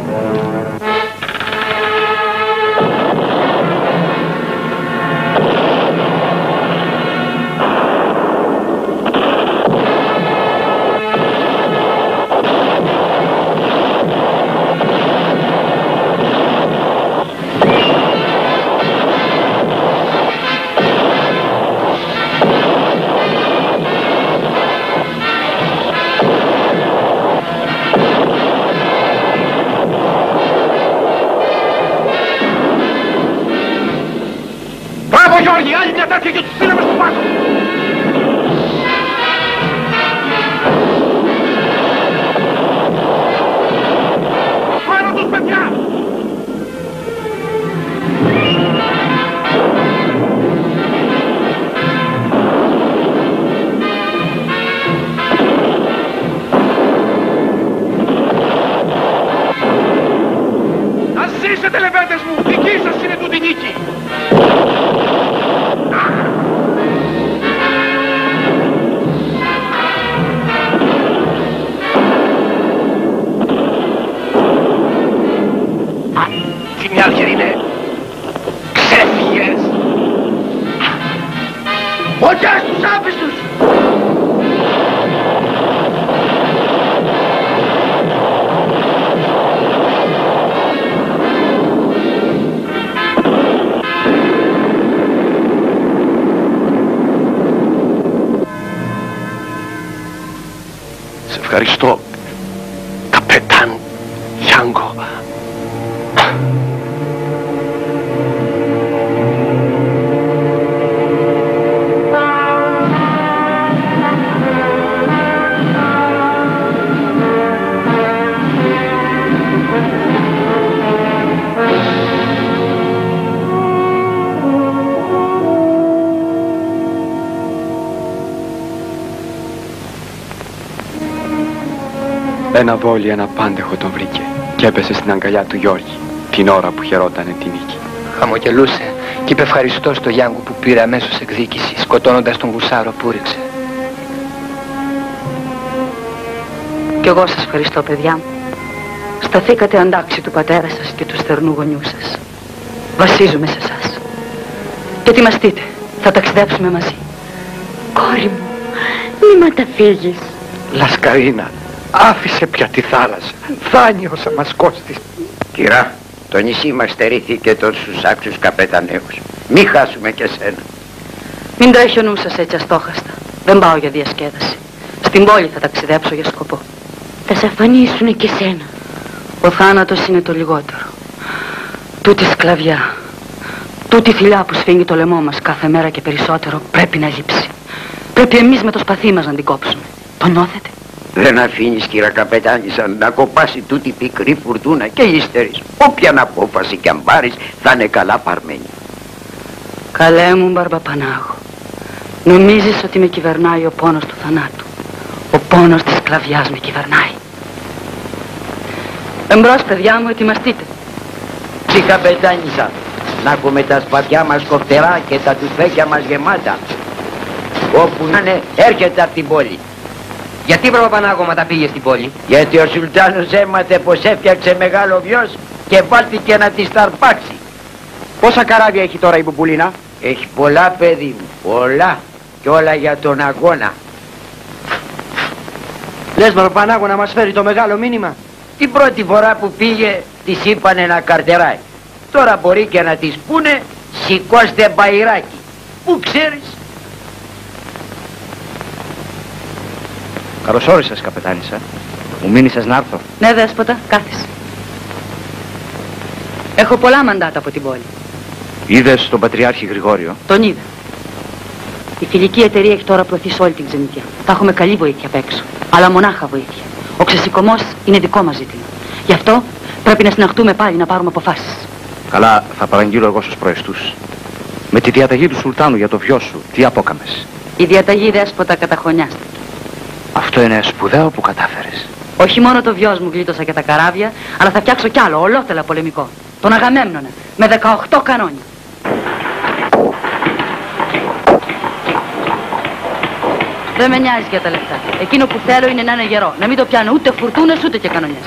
Ευχαριστώ, Ένα βόλι, ένα πάντεχο τον βρήκε και έπεσε στην αγκαλιά του Γιώργη την ώρα που χαιρότανε τη νίκη. Χαμογελούσε και είπε ευχαριστώ στο Γιάνγκο που πήρε αμέσως εκδίκηση, σκοτώνοντας τον γουσάρο που ρίξε. Κι εγώ σας ευχαριστώ, παιδιά μου. Σταθήκατε αντάξει του πατέρα σας και του στερνού γονιού σας. Βασίζουμε σε εσάς. Και ετοιμαστείτε. Θα ταξιδέψουμε μαζί. Κόρη μου, μη μεταφύγεις. Λασκαρίνα, άφησε πια τη θάλασσα. Θάνει όσα μας κόστησε. Κυρά, το νησί μας στερήθηκε τόσους άξιους καπεταναίους. Μη χάσουμε και σένα. Μην τρέχει ο νους σας έτσι αστόχαστα. Δεν πάω για διασκέδαση. Στην πόλη θα ταξιδέψω για σκοπό. Θα σε αφανίσουνε και σένα. Ο θάνατος είναι το λιγότερο. Τούτη σκλαβιά. Τούτη θηλιά που σφίγγει το λαιμό μας κάθε μέρα και περισσότερο πρέπει να λείψει. Πρέπει εμείς με το σπαθί μας να την κόψουμε. Το νιώθετε. Δεν αφήνεις κύρα καπετάνισσα να κοπάσει τούτη πικρή φουρτούνα και ύστερης. Όποια απόφαση κι αν πάρεις θα είναι καλά παρμένη. Καλέ μου Μπαρμπαπανάγο. Νομίζεις ότι με κυβερνάει ο πόνος του θανάτου; Ο πόνος της σκλαβιάς με κυβερνάει. Εμπρός παιδιά μου ετοιμαστείτε. Τι καπετάνισσα, να έχουμε τα σπαθιά μας κοφτερά και τα τουφέκια μας γεμάτα. Όπου να είναι έρχεται από την πόλη. Γιατί Πανάγωμα τα πήγες στην πόλη; Γιατί ο Σουλτάνος έμαθε πως έφτιαξε μεγάλο βιός και βάλθηκε να τη σταρπάξει. Πόσα καράβια έχει τώρα η Μπουμπουλίνα. Έχει πολλά παιδί μου, πολλά. Και όλα για τον αγώνα. Λες Μπαρμπανάγο να μας φέρει το μεγάλο μήνυμα. Την πρώτη φορά που πήγε της είπανε να καρτεράει. Τώρα μπορεί και να της πούνε σηκώστε μπαϊράκι. Πού ξέρεις. Καλώς όρισες, καπετάνισσα. Μου μήνυσες να έρθω. Ναι, δέσποτα, κάθισε. Έχω πολλά μαντάτα από την πόλη. Είδες τον Πατριάρχη Γρηγόριο; Τον είδα. Η φιλική εταιρεία έχει τώρα προωθήσει όλη την ξενιτιά. Θα έχουμε καλή βοήθεια απ' έξω. Αλλά μονάχα βοήθεια. Ο ξεσηκωμός είναι δικό μας ζήτημα. Γι' αυτό πρέπει να συναχτούμε πάλι να πάρουμε αποφάσεις. Καλά, θα παραγγείλω εγώ στους προεστούς. Με τη διαταγή του Σουλτάνου για το βιό σου, τι απόκαμες; Η διαταγή δέσποτα καταχωνιάστηκε. Αυτό είναι σπουδαίο που κατάφερες. Όχι μόνο το βιός μου γλίτωσα και τα καράβια, αλλά θα φτιάξω κι άλλο, ολόθελα πολεμικό. Τον Αγαμέμνονα, με 18 κανόνια. Δεν με νοιάζει για τα λεφτά. Εκείνο που θέλω είναι να είναι γερό. Να μην το πιάνω ούτε φουρτούνες ούτε και κανονιές.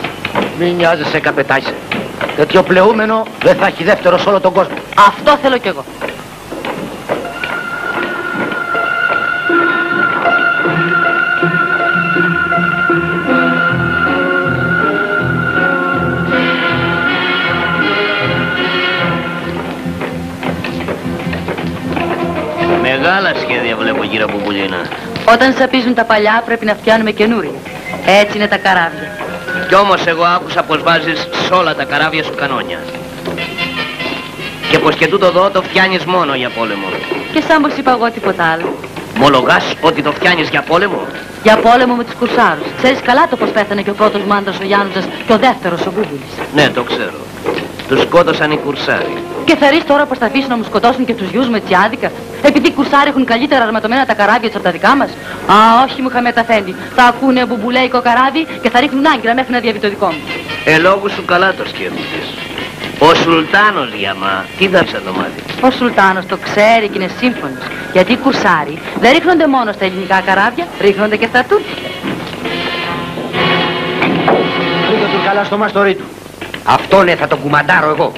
Μην νοιάζεσαι καπετάισε. Τέτοιο πλεούμενο δεν θα έχει δεύτερο σε όλο τον κόσμο. Αυτό θέλω κι εγώ. Μεγάλα σχέδια βλέπω κύριε Μπουμπουλίνα. Όταν σαπίζουν τα παλιά πρέπει να φτιάνουμε καινούρια. Έτσι είναι τα καράβια. Κι όμως εγώ άκουσα πως βάζεις σε όλα τα καράβια σου κανόνια. Και πως και τούτο εδώ το φτιάνεις μόνο για πόλεμο. Και σαν πως είπα εγώ τίποτα άλλο. Μολογάς ότι το φτιάνεις για πόλεμο; Για πόλεμο με τους κουρσάρους. Ξέρεις καλά το πως πέθανε και ο πρώτος μου άντρας ο Γιάννουζας και ο δεύτερος ο Μπούμπουλης. Ναι, το ξέρω. Τους σκότωσαν οι κουρσάροι. Και θα ρίξει τώρα πως θα αφήσουν να μου σκοτώσουν και τους γιους μου έτσι άδικα. Επειδή οι κουρσάροι έχουν καλύτερα αρματωμένα τα καράβια τους από τα δικά μας. Α, όχι μου είχαμε ταφέντη. Θα ακούνε μπουμπουλέικο καράβι και θα ρίχνουν άγκυρα μέχρι να διαβεί το δικό μου. Ε, λόγου σου καλά το σκέφτηκες. Ο Σουλτάνος Γιαμά, τι θα το μάθει. Ο Σουλτάνος το ξέρει και είναι σύμφωνος. Γιατί οι κουρσάροι δεν ρίχνονται μόνο στα ελληνικά καράβια, ρίχνονται και στα τουρκικά. Ρίχνω του καλά στο μαστορί του. Αυτόν θα τον κουμαντάρω εγώ.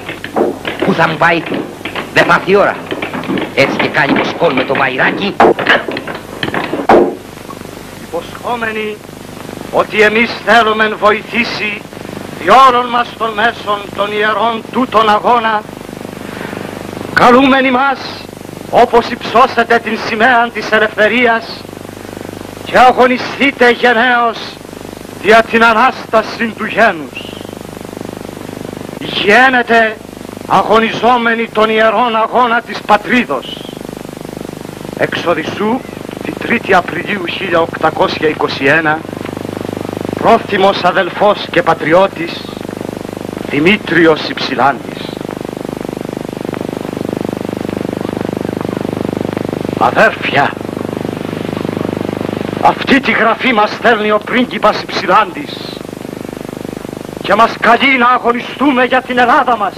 Πού θα μου πάει. Δεν θα έρθει η ώρα. Έτσι και κάνει το σκόλ με το βαϊράκι. Υποσχόμενοι ότι εμείς θέλουμε βοηθήσει όλων μας των μέσων των ιερών τούτων αγώνα καλούμενοι μας όπως υψώσετε την σημαία της ελευθερίας και αγωνιστείτε γενναίως δια την Ανάσταση του γένους. Γένεται αγωνιζόμενη τον ιερόν αγώνα της πατρίδος. Εξοδισού τη 3η Απριλίου 1821 πρόθυμος αδελφός και πατριώτης Δημήτριος Υψηλάντης. Αδέρφια, αυτή τη γραφή μας στέλνει ο πρίγκιπας Υψηλάντης και μας καλεί να αγωνιστούμε για την Ελλάδα μας.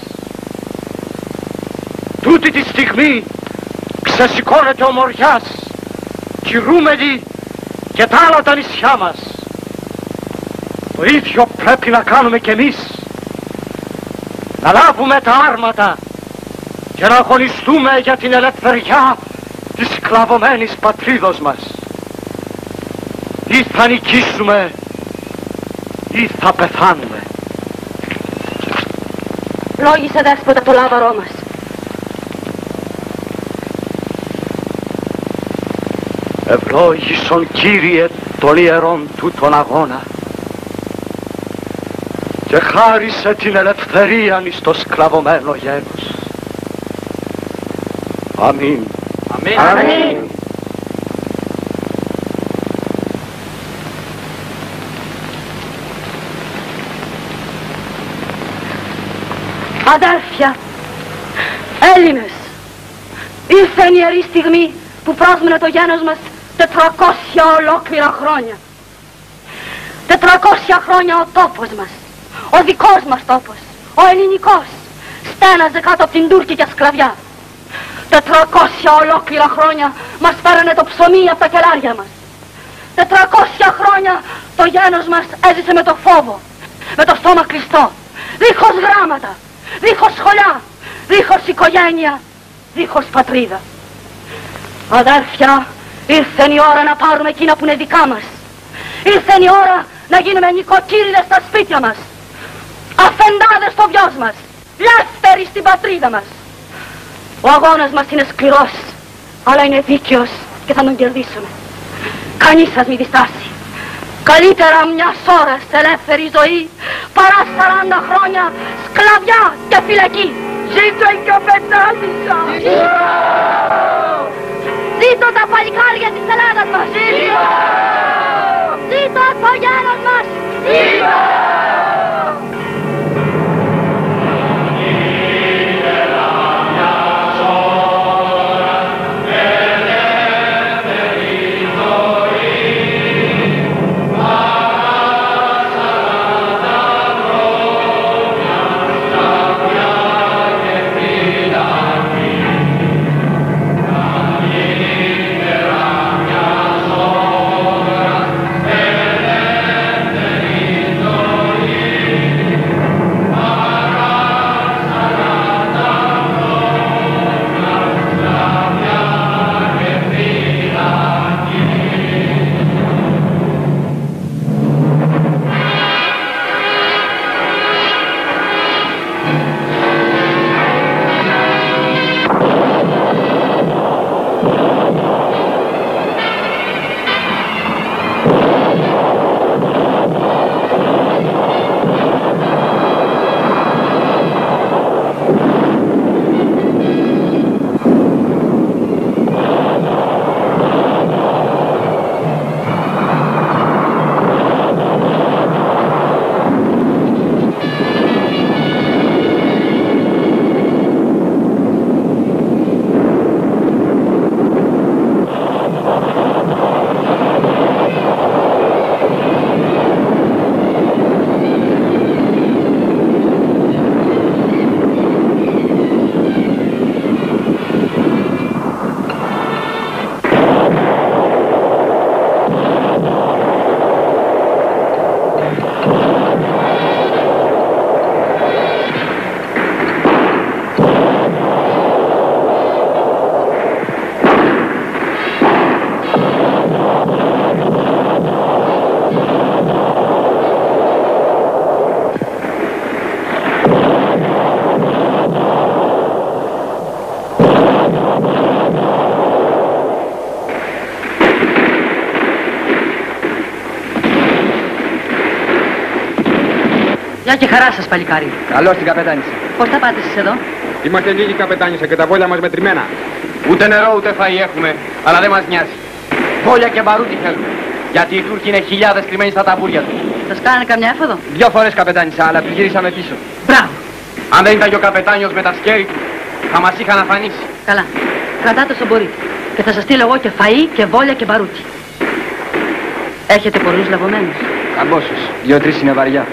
Τούτη τη στιγμή ξεσηκώνεται ο Μοριάς, κυρούμενοι και τα άλλα τα νησιά μας. Το ίδιο πρέπει να κάνουμε κι εμείς. Να λάβουμε τα άρματα και να αγωνιστούμε για την ελευθεριά της σκλαβωμένης πατρίδος μας. Ή θα νικήσουμε ή θα πεθάνουμε. Λόγισε δέσποτα το λάβαρό μας. Ευλόγησον Κύριε τον ιερόν τούτον αγώνα και χάρισε την ελευθερία εις το σκλαβωμένο γένος. Αμήν. Αμήν. Αμήν. Αδέρφια, Έλληνες, ήρθε η ιερή στιγμή που πρόσμενε το γένος μας 400 ολόκληρα χρόνια. 400 χρόνια ο τόπος μας, ο δικός μας τόπος, ο ελληνικός, στέναζε κάτω από την τουρκική σκλαβιά. 400 ολόκληρα χρόνια μας φέρανε το ψωμί από τα κελάρια μας. 400 χρόνια το γένος μας έζησε με το φόβο, με το στόμα κλειστό, δίχως γράμματα, δίχως σχολιά, δίχως οικογένεια, δίχως πατρίδα. Αδέρφια, ήρθε η ώρα να πάρουμε εκείνα που είναι δικά μας. Ήρθε η ώρα να γίνουμε νοικοκύριδες στα σπίτια μας. Αφεντάδες στο βιός μας. Λεύτεροι στην πατρίδα μας. Ο αγώνας μας είναι σκληρός, αλλά είναι δίκαιος και θα τον κερδίσουμε. Κανείς σας μη διστάσει. Καλύτερα μια ώρα ελεύθερη ζωή παρά 40 χρόνια σκλαβιά και φυλακή. Ζήτω η καπετάνισσα! Ζήτω τα παλικάρια της Ελλάδας μας! Ζήτω! Ζήτω το γένος μας! Ζήτω! Γεια και χαρά σας παλικάρι. Καλώς την καπετάνισα. Πώς τα πάτε εσείς εδώ; Είμαστε λίγοι καπετάνισα και τα βόλια μας μετρημένα. Ούτε νερό ούτε φαΐ έχουμε, αλλά δεν μας νοιάζει. Βόλια και μπαρούτι θέλουμε. Γιατί οι Τούρκοι είναι χιλιάδες κρυμμένοι στα ταμπούρια τους. Σας κάνανε καμιά έφοδο; Δυο φορές καπετάνισα, αλλά τους γυρίσαμε πίσω. Μπράβο. Αν δεν ήταν και ο καπετάνιος με τα σκέρι του, θα μας είχαν αφανίσει. Καλά. Κρατάτε όσο μπορείτε. Και θα σας στείλω εγώ και φαΐ και βόλια και μπαρούτι. Έχετε πολλούς λαβωμένους. Καμπόσους. Δύο-τρεις είναι βαριά.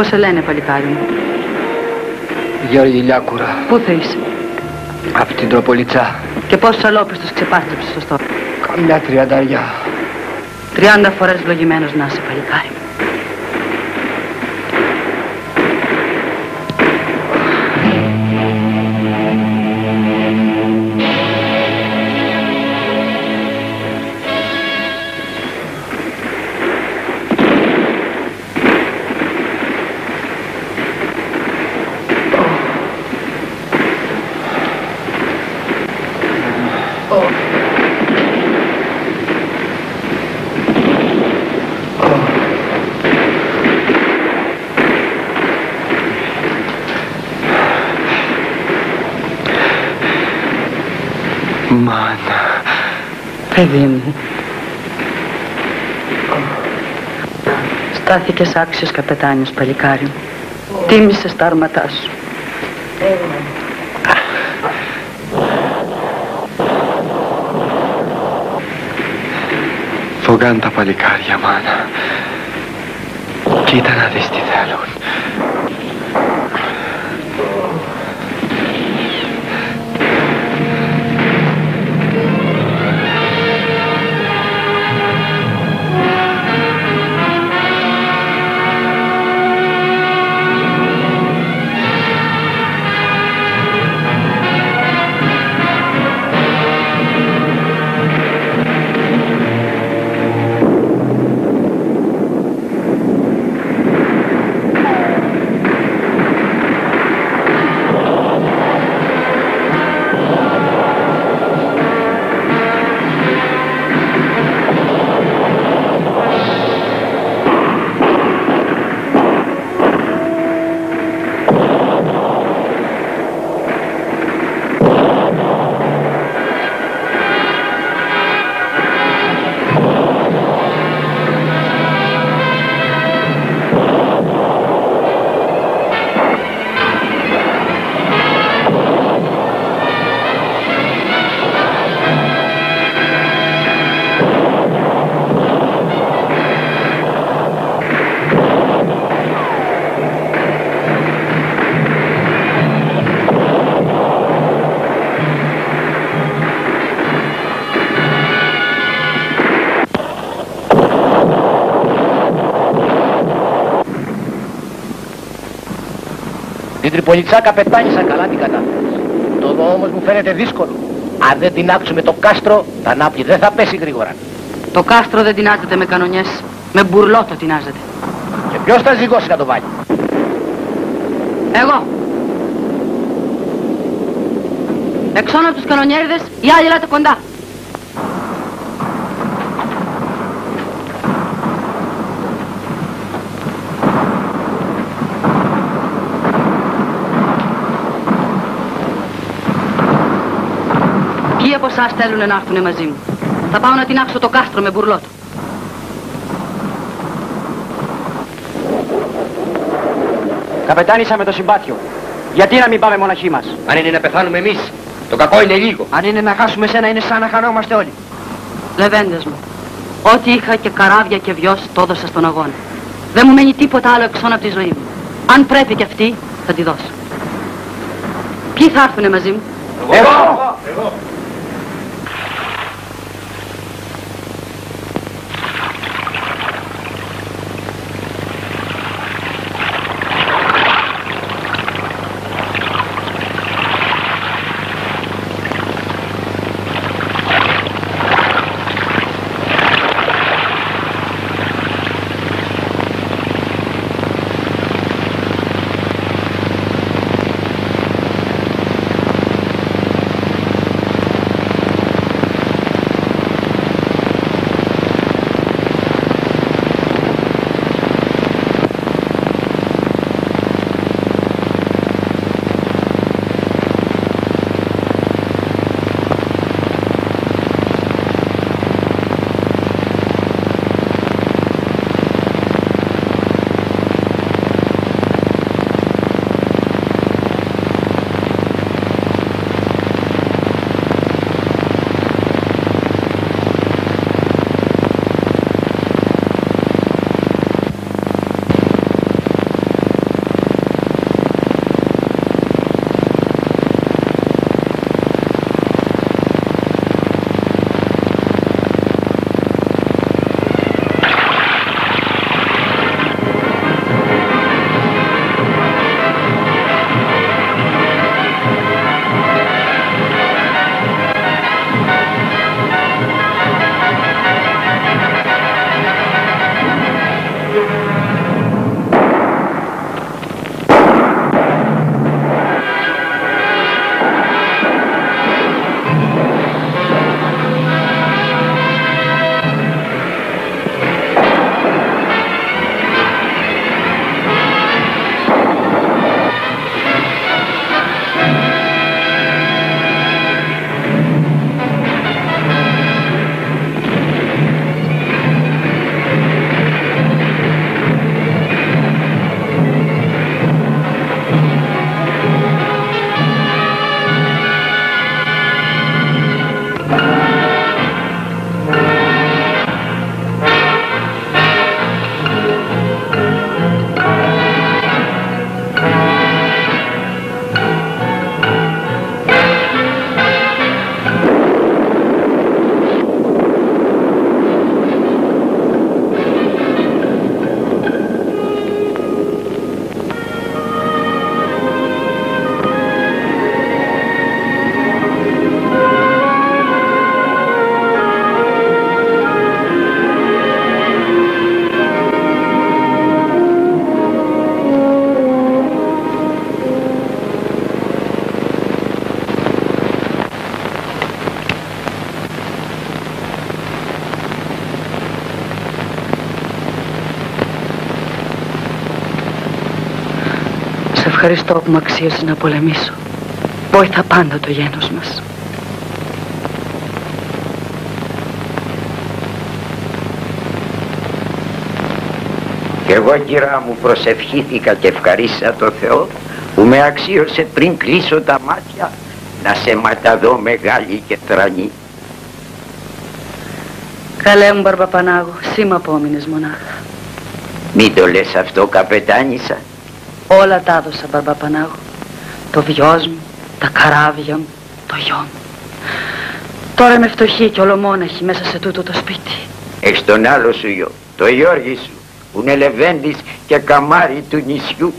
Πώς σε λένε παλικάρι μου; Γιώργη Λιάκουρα. Πού θα είσαι; Από την Τροπολιτσά. Και πόσους αλόπιστους ξεπάστρεψες ως τώρα. Καμιά τριανταριά. Τριάντα φορές βλογημένος να είσαι παλικάρι μου. Παιδί μου. Στάθηκες άξιος καπετάνιος παλικάρι μου. Τίμησες τα άρματά σου. Φωγάν τα παλικάρια, μάνα. Κοίτα να δεις τι θέλουν. Την Τριπολιτσά καπετάνισα καλά την κατάφερες. Το δω όμως μου φαίνεται δύσκολο. Αν δεν την άξουμε το κάστρο, τα ναύπλη δεν θα πέσει γρήγορα. Το κάστρο δεν τεινάζεται με κανονιές. Με μπουρλότο τεινάζεται. Και ποιος θα ζυγώσει να το βάλει; Εγώ. Εξών από τους κανονιέριδες, οι άλλοι ελάτε κοντά. Ποιοι από εσάς θέλουν να έρθουν μαζί μου. Θα πάω να τεινάξω το κάστρο με μπουρλότο. Καπετάνισα με το συμπάτιο. Γιατί να μην πάμε μοναχοί μας; Αν είναι να πεθάνουμε εμείς, το κακό είναι λίγο. Αν είναι να χάσουμε σένα είναι σαν να χανόμαστε όλοι. Λεβέντες μου, ό,τι είχα και καράβια και βιός το έδωσα στον αγώνα. Δεν μου μένει τίποτα άλλο εξών από τη ζωή μου. Αν πρέπει και αυτή, θα τη δώσω. Ποιοι θα έρθουνε μαζί μου; Εγώ! Εγώ! Ευχαριστώ που με αξίωσε να πολεμήσω. Βόηθα πάντα το γένος μας. Κι εγώ κυρά μου προσευχήθηκα και ευχαρίστησα το Θεό που με αξίωσε πριν κλείσω τα μάτια να σε ματαδώ μεγάλη και τρανή. Καλέ μου Μπαρπαπανάγου, εσύ μ' απόμεινες μονάχα. Μην το λες αυτό καπετάνισα. Όλα τα έδωσα Μπαρπαπανάγου. Το βιός μου, τα καράβια μου, το γιο μου. Τώρα είμαι φτωχή και ολομόναχη μέσα σε τούτο το σπίτι. Έχεις τον άλλο σου γιο, το Γιώργη σου, που είναι λεβέντης και καμάρι του νησιού.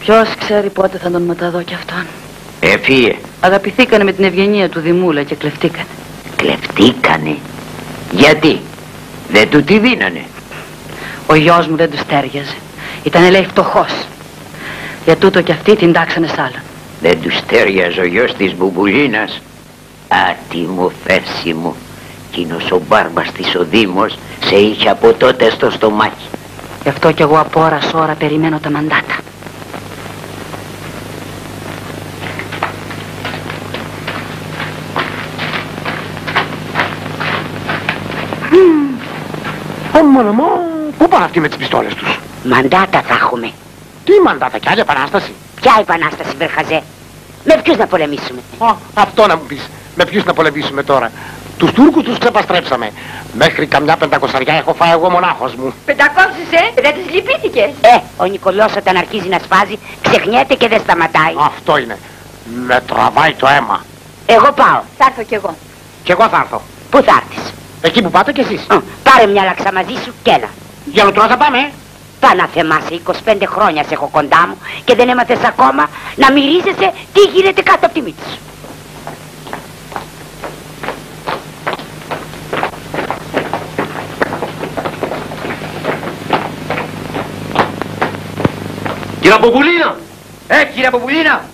Ποιος ξέρει πότε θα τον μεταδώ κι αυτόν. Εφύε, Αγαπηθήκανε με την ευγενία του Δημούλα και κλεφτήκανε. κλεφτήκανε. Γιατί, δεν του τη δίνανε. Ο γιος μου δεν του τέριαζε. Ήτανε λέει φτωχός. Για τούτο κι αυτοί την τάξανε σ' άλλον. Δεν τους στέριαζε ο γιος της Μπουμπουλίνας. Άτιμο φέρσι μου. Κοινός ο μπάρμπας της ο Δήμος σε είχε από τότε στο στομάχι. Γι' αυτό κι εγώ από ώρα σ' ώρα περιμένω τα μαντάτα. Ωμονωμό, πού πάνε αυτοί με τις πιστόλες τους; Μαντάτα θα έχουμε. Τι μαντάτα κι άλλη επανάσταση. Ποια επανάσταση, Μπερχαζέ. Με ποιους να πολεμήσουμε; Α, αυτό να μου πεις. Με ποιους να πολεμήσουμε τώρα; Τους Τούρκους τους ξεπαστρέψαμε. Μέχρι καμιά πεντακοσαριά έχω φάει εγώ μονάχος μου. Πεντακόσιες, ε, δεν τις λυπήθηκες; Ε, ο Νικολός όταν αρχίζει να σφάζει, ξεχνιέται και δεν σταματάει. Αυτό είναι. Με τραβάει το αίμα. Εγώ πάω. Θα έρθω κι εγώ. Κι εγώ θα έρθω. Πού θα έρθεις; Εκεί που πάτε κι εσείς. Πάρε μια λαξά μαζί σου και έλα. Για λουτρό θα πάμε. Πάνα θεμάσαι, 25 χρόνια σε έχω κοντά μου και δεν έμαθες ακόμα να μυρίζεσαι τι γίνεται κάτω από τη μύτη σου. Κύριε Μπουμπουλίνα! Ε, κύριε Μπουμπουλίνα!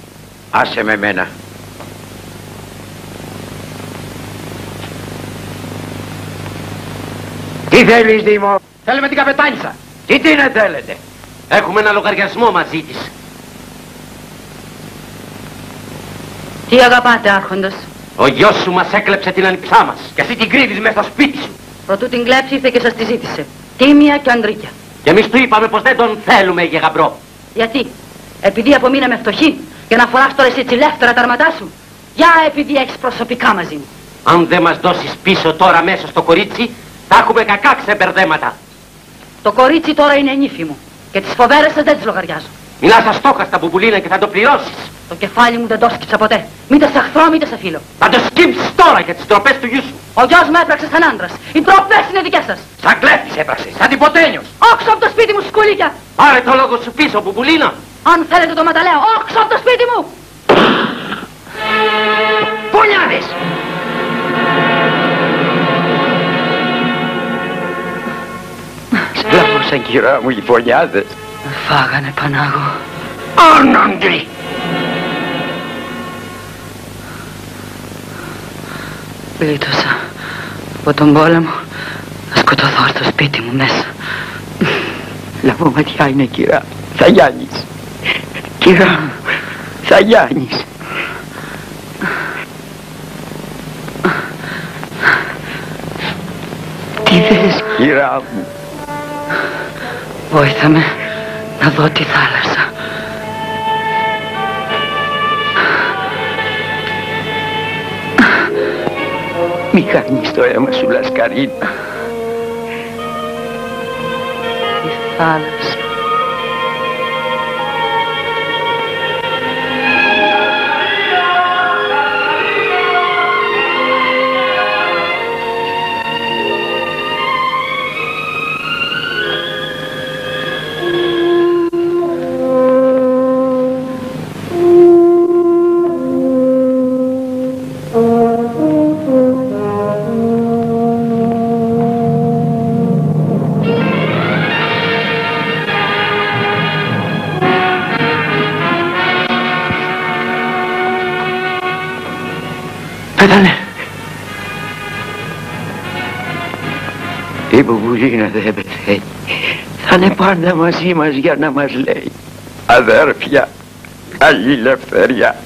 Άσε με μένα. Τι θέλεις Δήμο; Θέλουμε την καπετάνισσα. Τι τι να θέλετε; Έχουμε ένα λογαριασμό μαζί της. Τι αγαπάτε άρχοντας. Ο γιος σου μας έκλεψε την ανιψά μας και εσύ την κρύβεις μέσα στο σπίτι σου. Προτού την κλέψει ήρθε και σας τη ζήτησε. Τίμια και αντρίκια. Και εμείς του είπαμε πως δεν τον θέλουμε για γαμπρό. Γιατί; Επειδή απομείναμε φτωχοί. Για να φοράς τώρα εσύ τσιλεύτερα τα αρματά σου. Για επειδή έχεις προσωπικά μαζί μου. Αν δεν μας δώσεις πίσω τώρα μέσα στο κορίτσι, θα έχουμε κακά ξεμπερδέματα. Το κορίτσι τώρα είναι νύφη μου. Και τις φοβέρες σας δεν τις λογαριάζω. Μιλάς αστόχαστα Μπουμπουλίνα και θα το πληρώσεις. Το κεφάλι μου δεν το σκύψα ποτέ. Μήτε σε αχθρό, μήτε σε φίλο. Θα το σκύψεις τώρα για τις τροπές του γιού σου. Ο γιος μου έπραξε σαν άντρας. Οι τροπές είναι δικές σας. Σαν κλέφτης έπραξε, σαν τυποτένιος. Όξω από το σπίτι μου, σκουλίκια. Πάρε το λόγο σου πίσω, Μπουμπουλίνα. Αν θέλετε το ματαλέω, όξω από το σπίτι μου. Πονιάδες! Σκλάβωσαν κυρά μου οι φωνιάδες. Φάγανε Πανάγο. Άναντι. Γλίτωσα από τον πόλεμο να σκοτωθώ στο σπίτι μου μέσα. Λαβωματιά είναι κυρά. Θα Γιάννης. Κυρά μου. Θα Γιάννης. Τι θες κυρά μου; Βόηθα με να δω τη θάλασσα. Μη κάνεις το αίμα σου λασκαρίνα. Η θάλασσα. Η Μπουμπουλίνα δεν πεθαίνει. Θα είναι πάντα μαζί μας για να μας λέει. Αδέρφια, Καλή ελευθερία.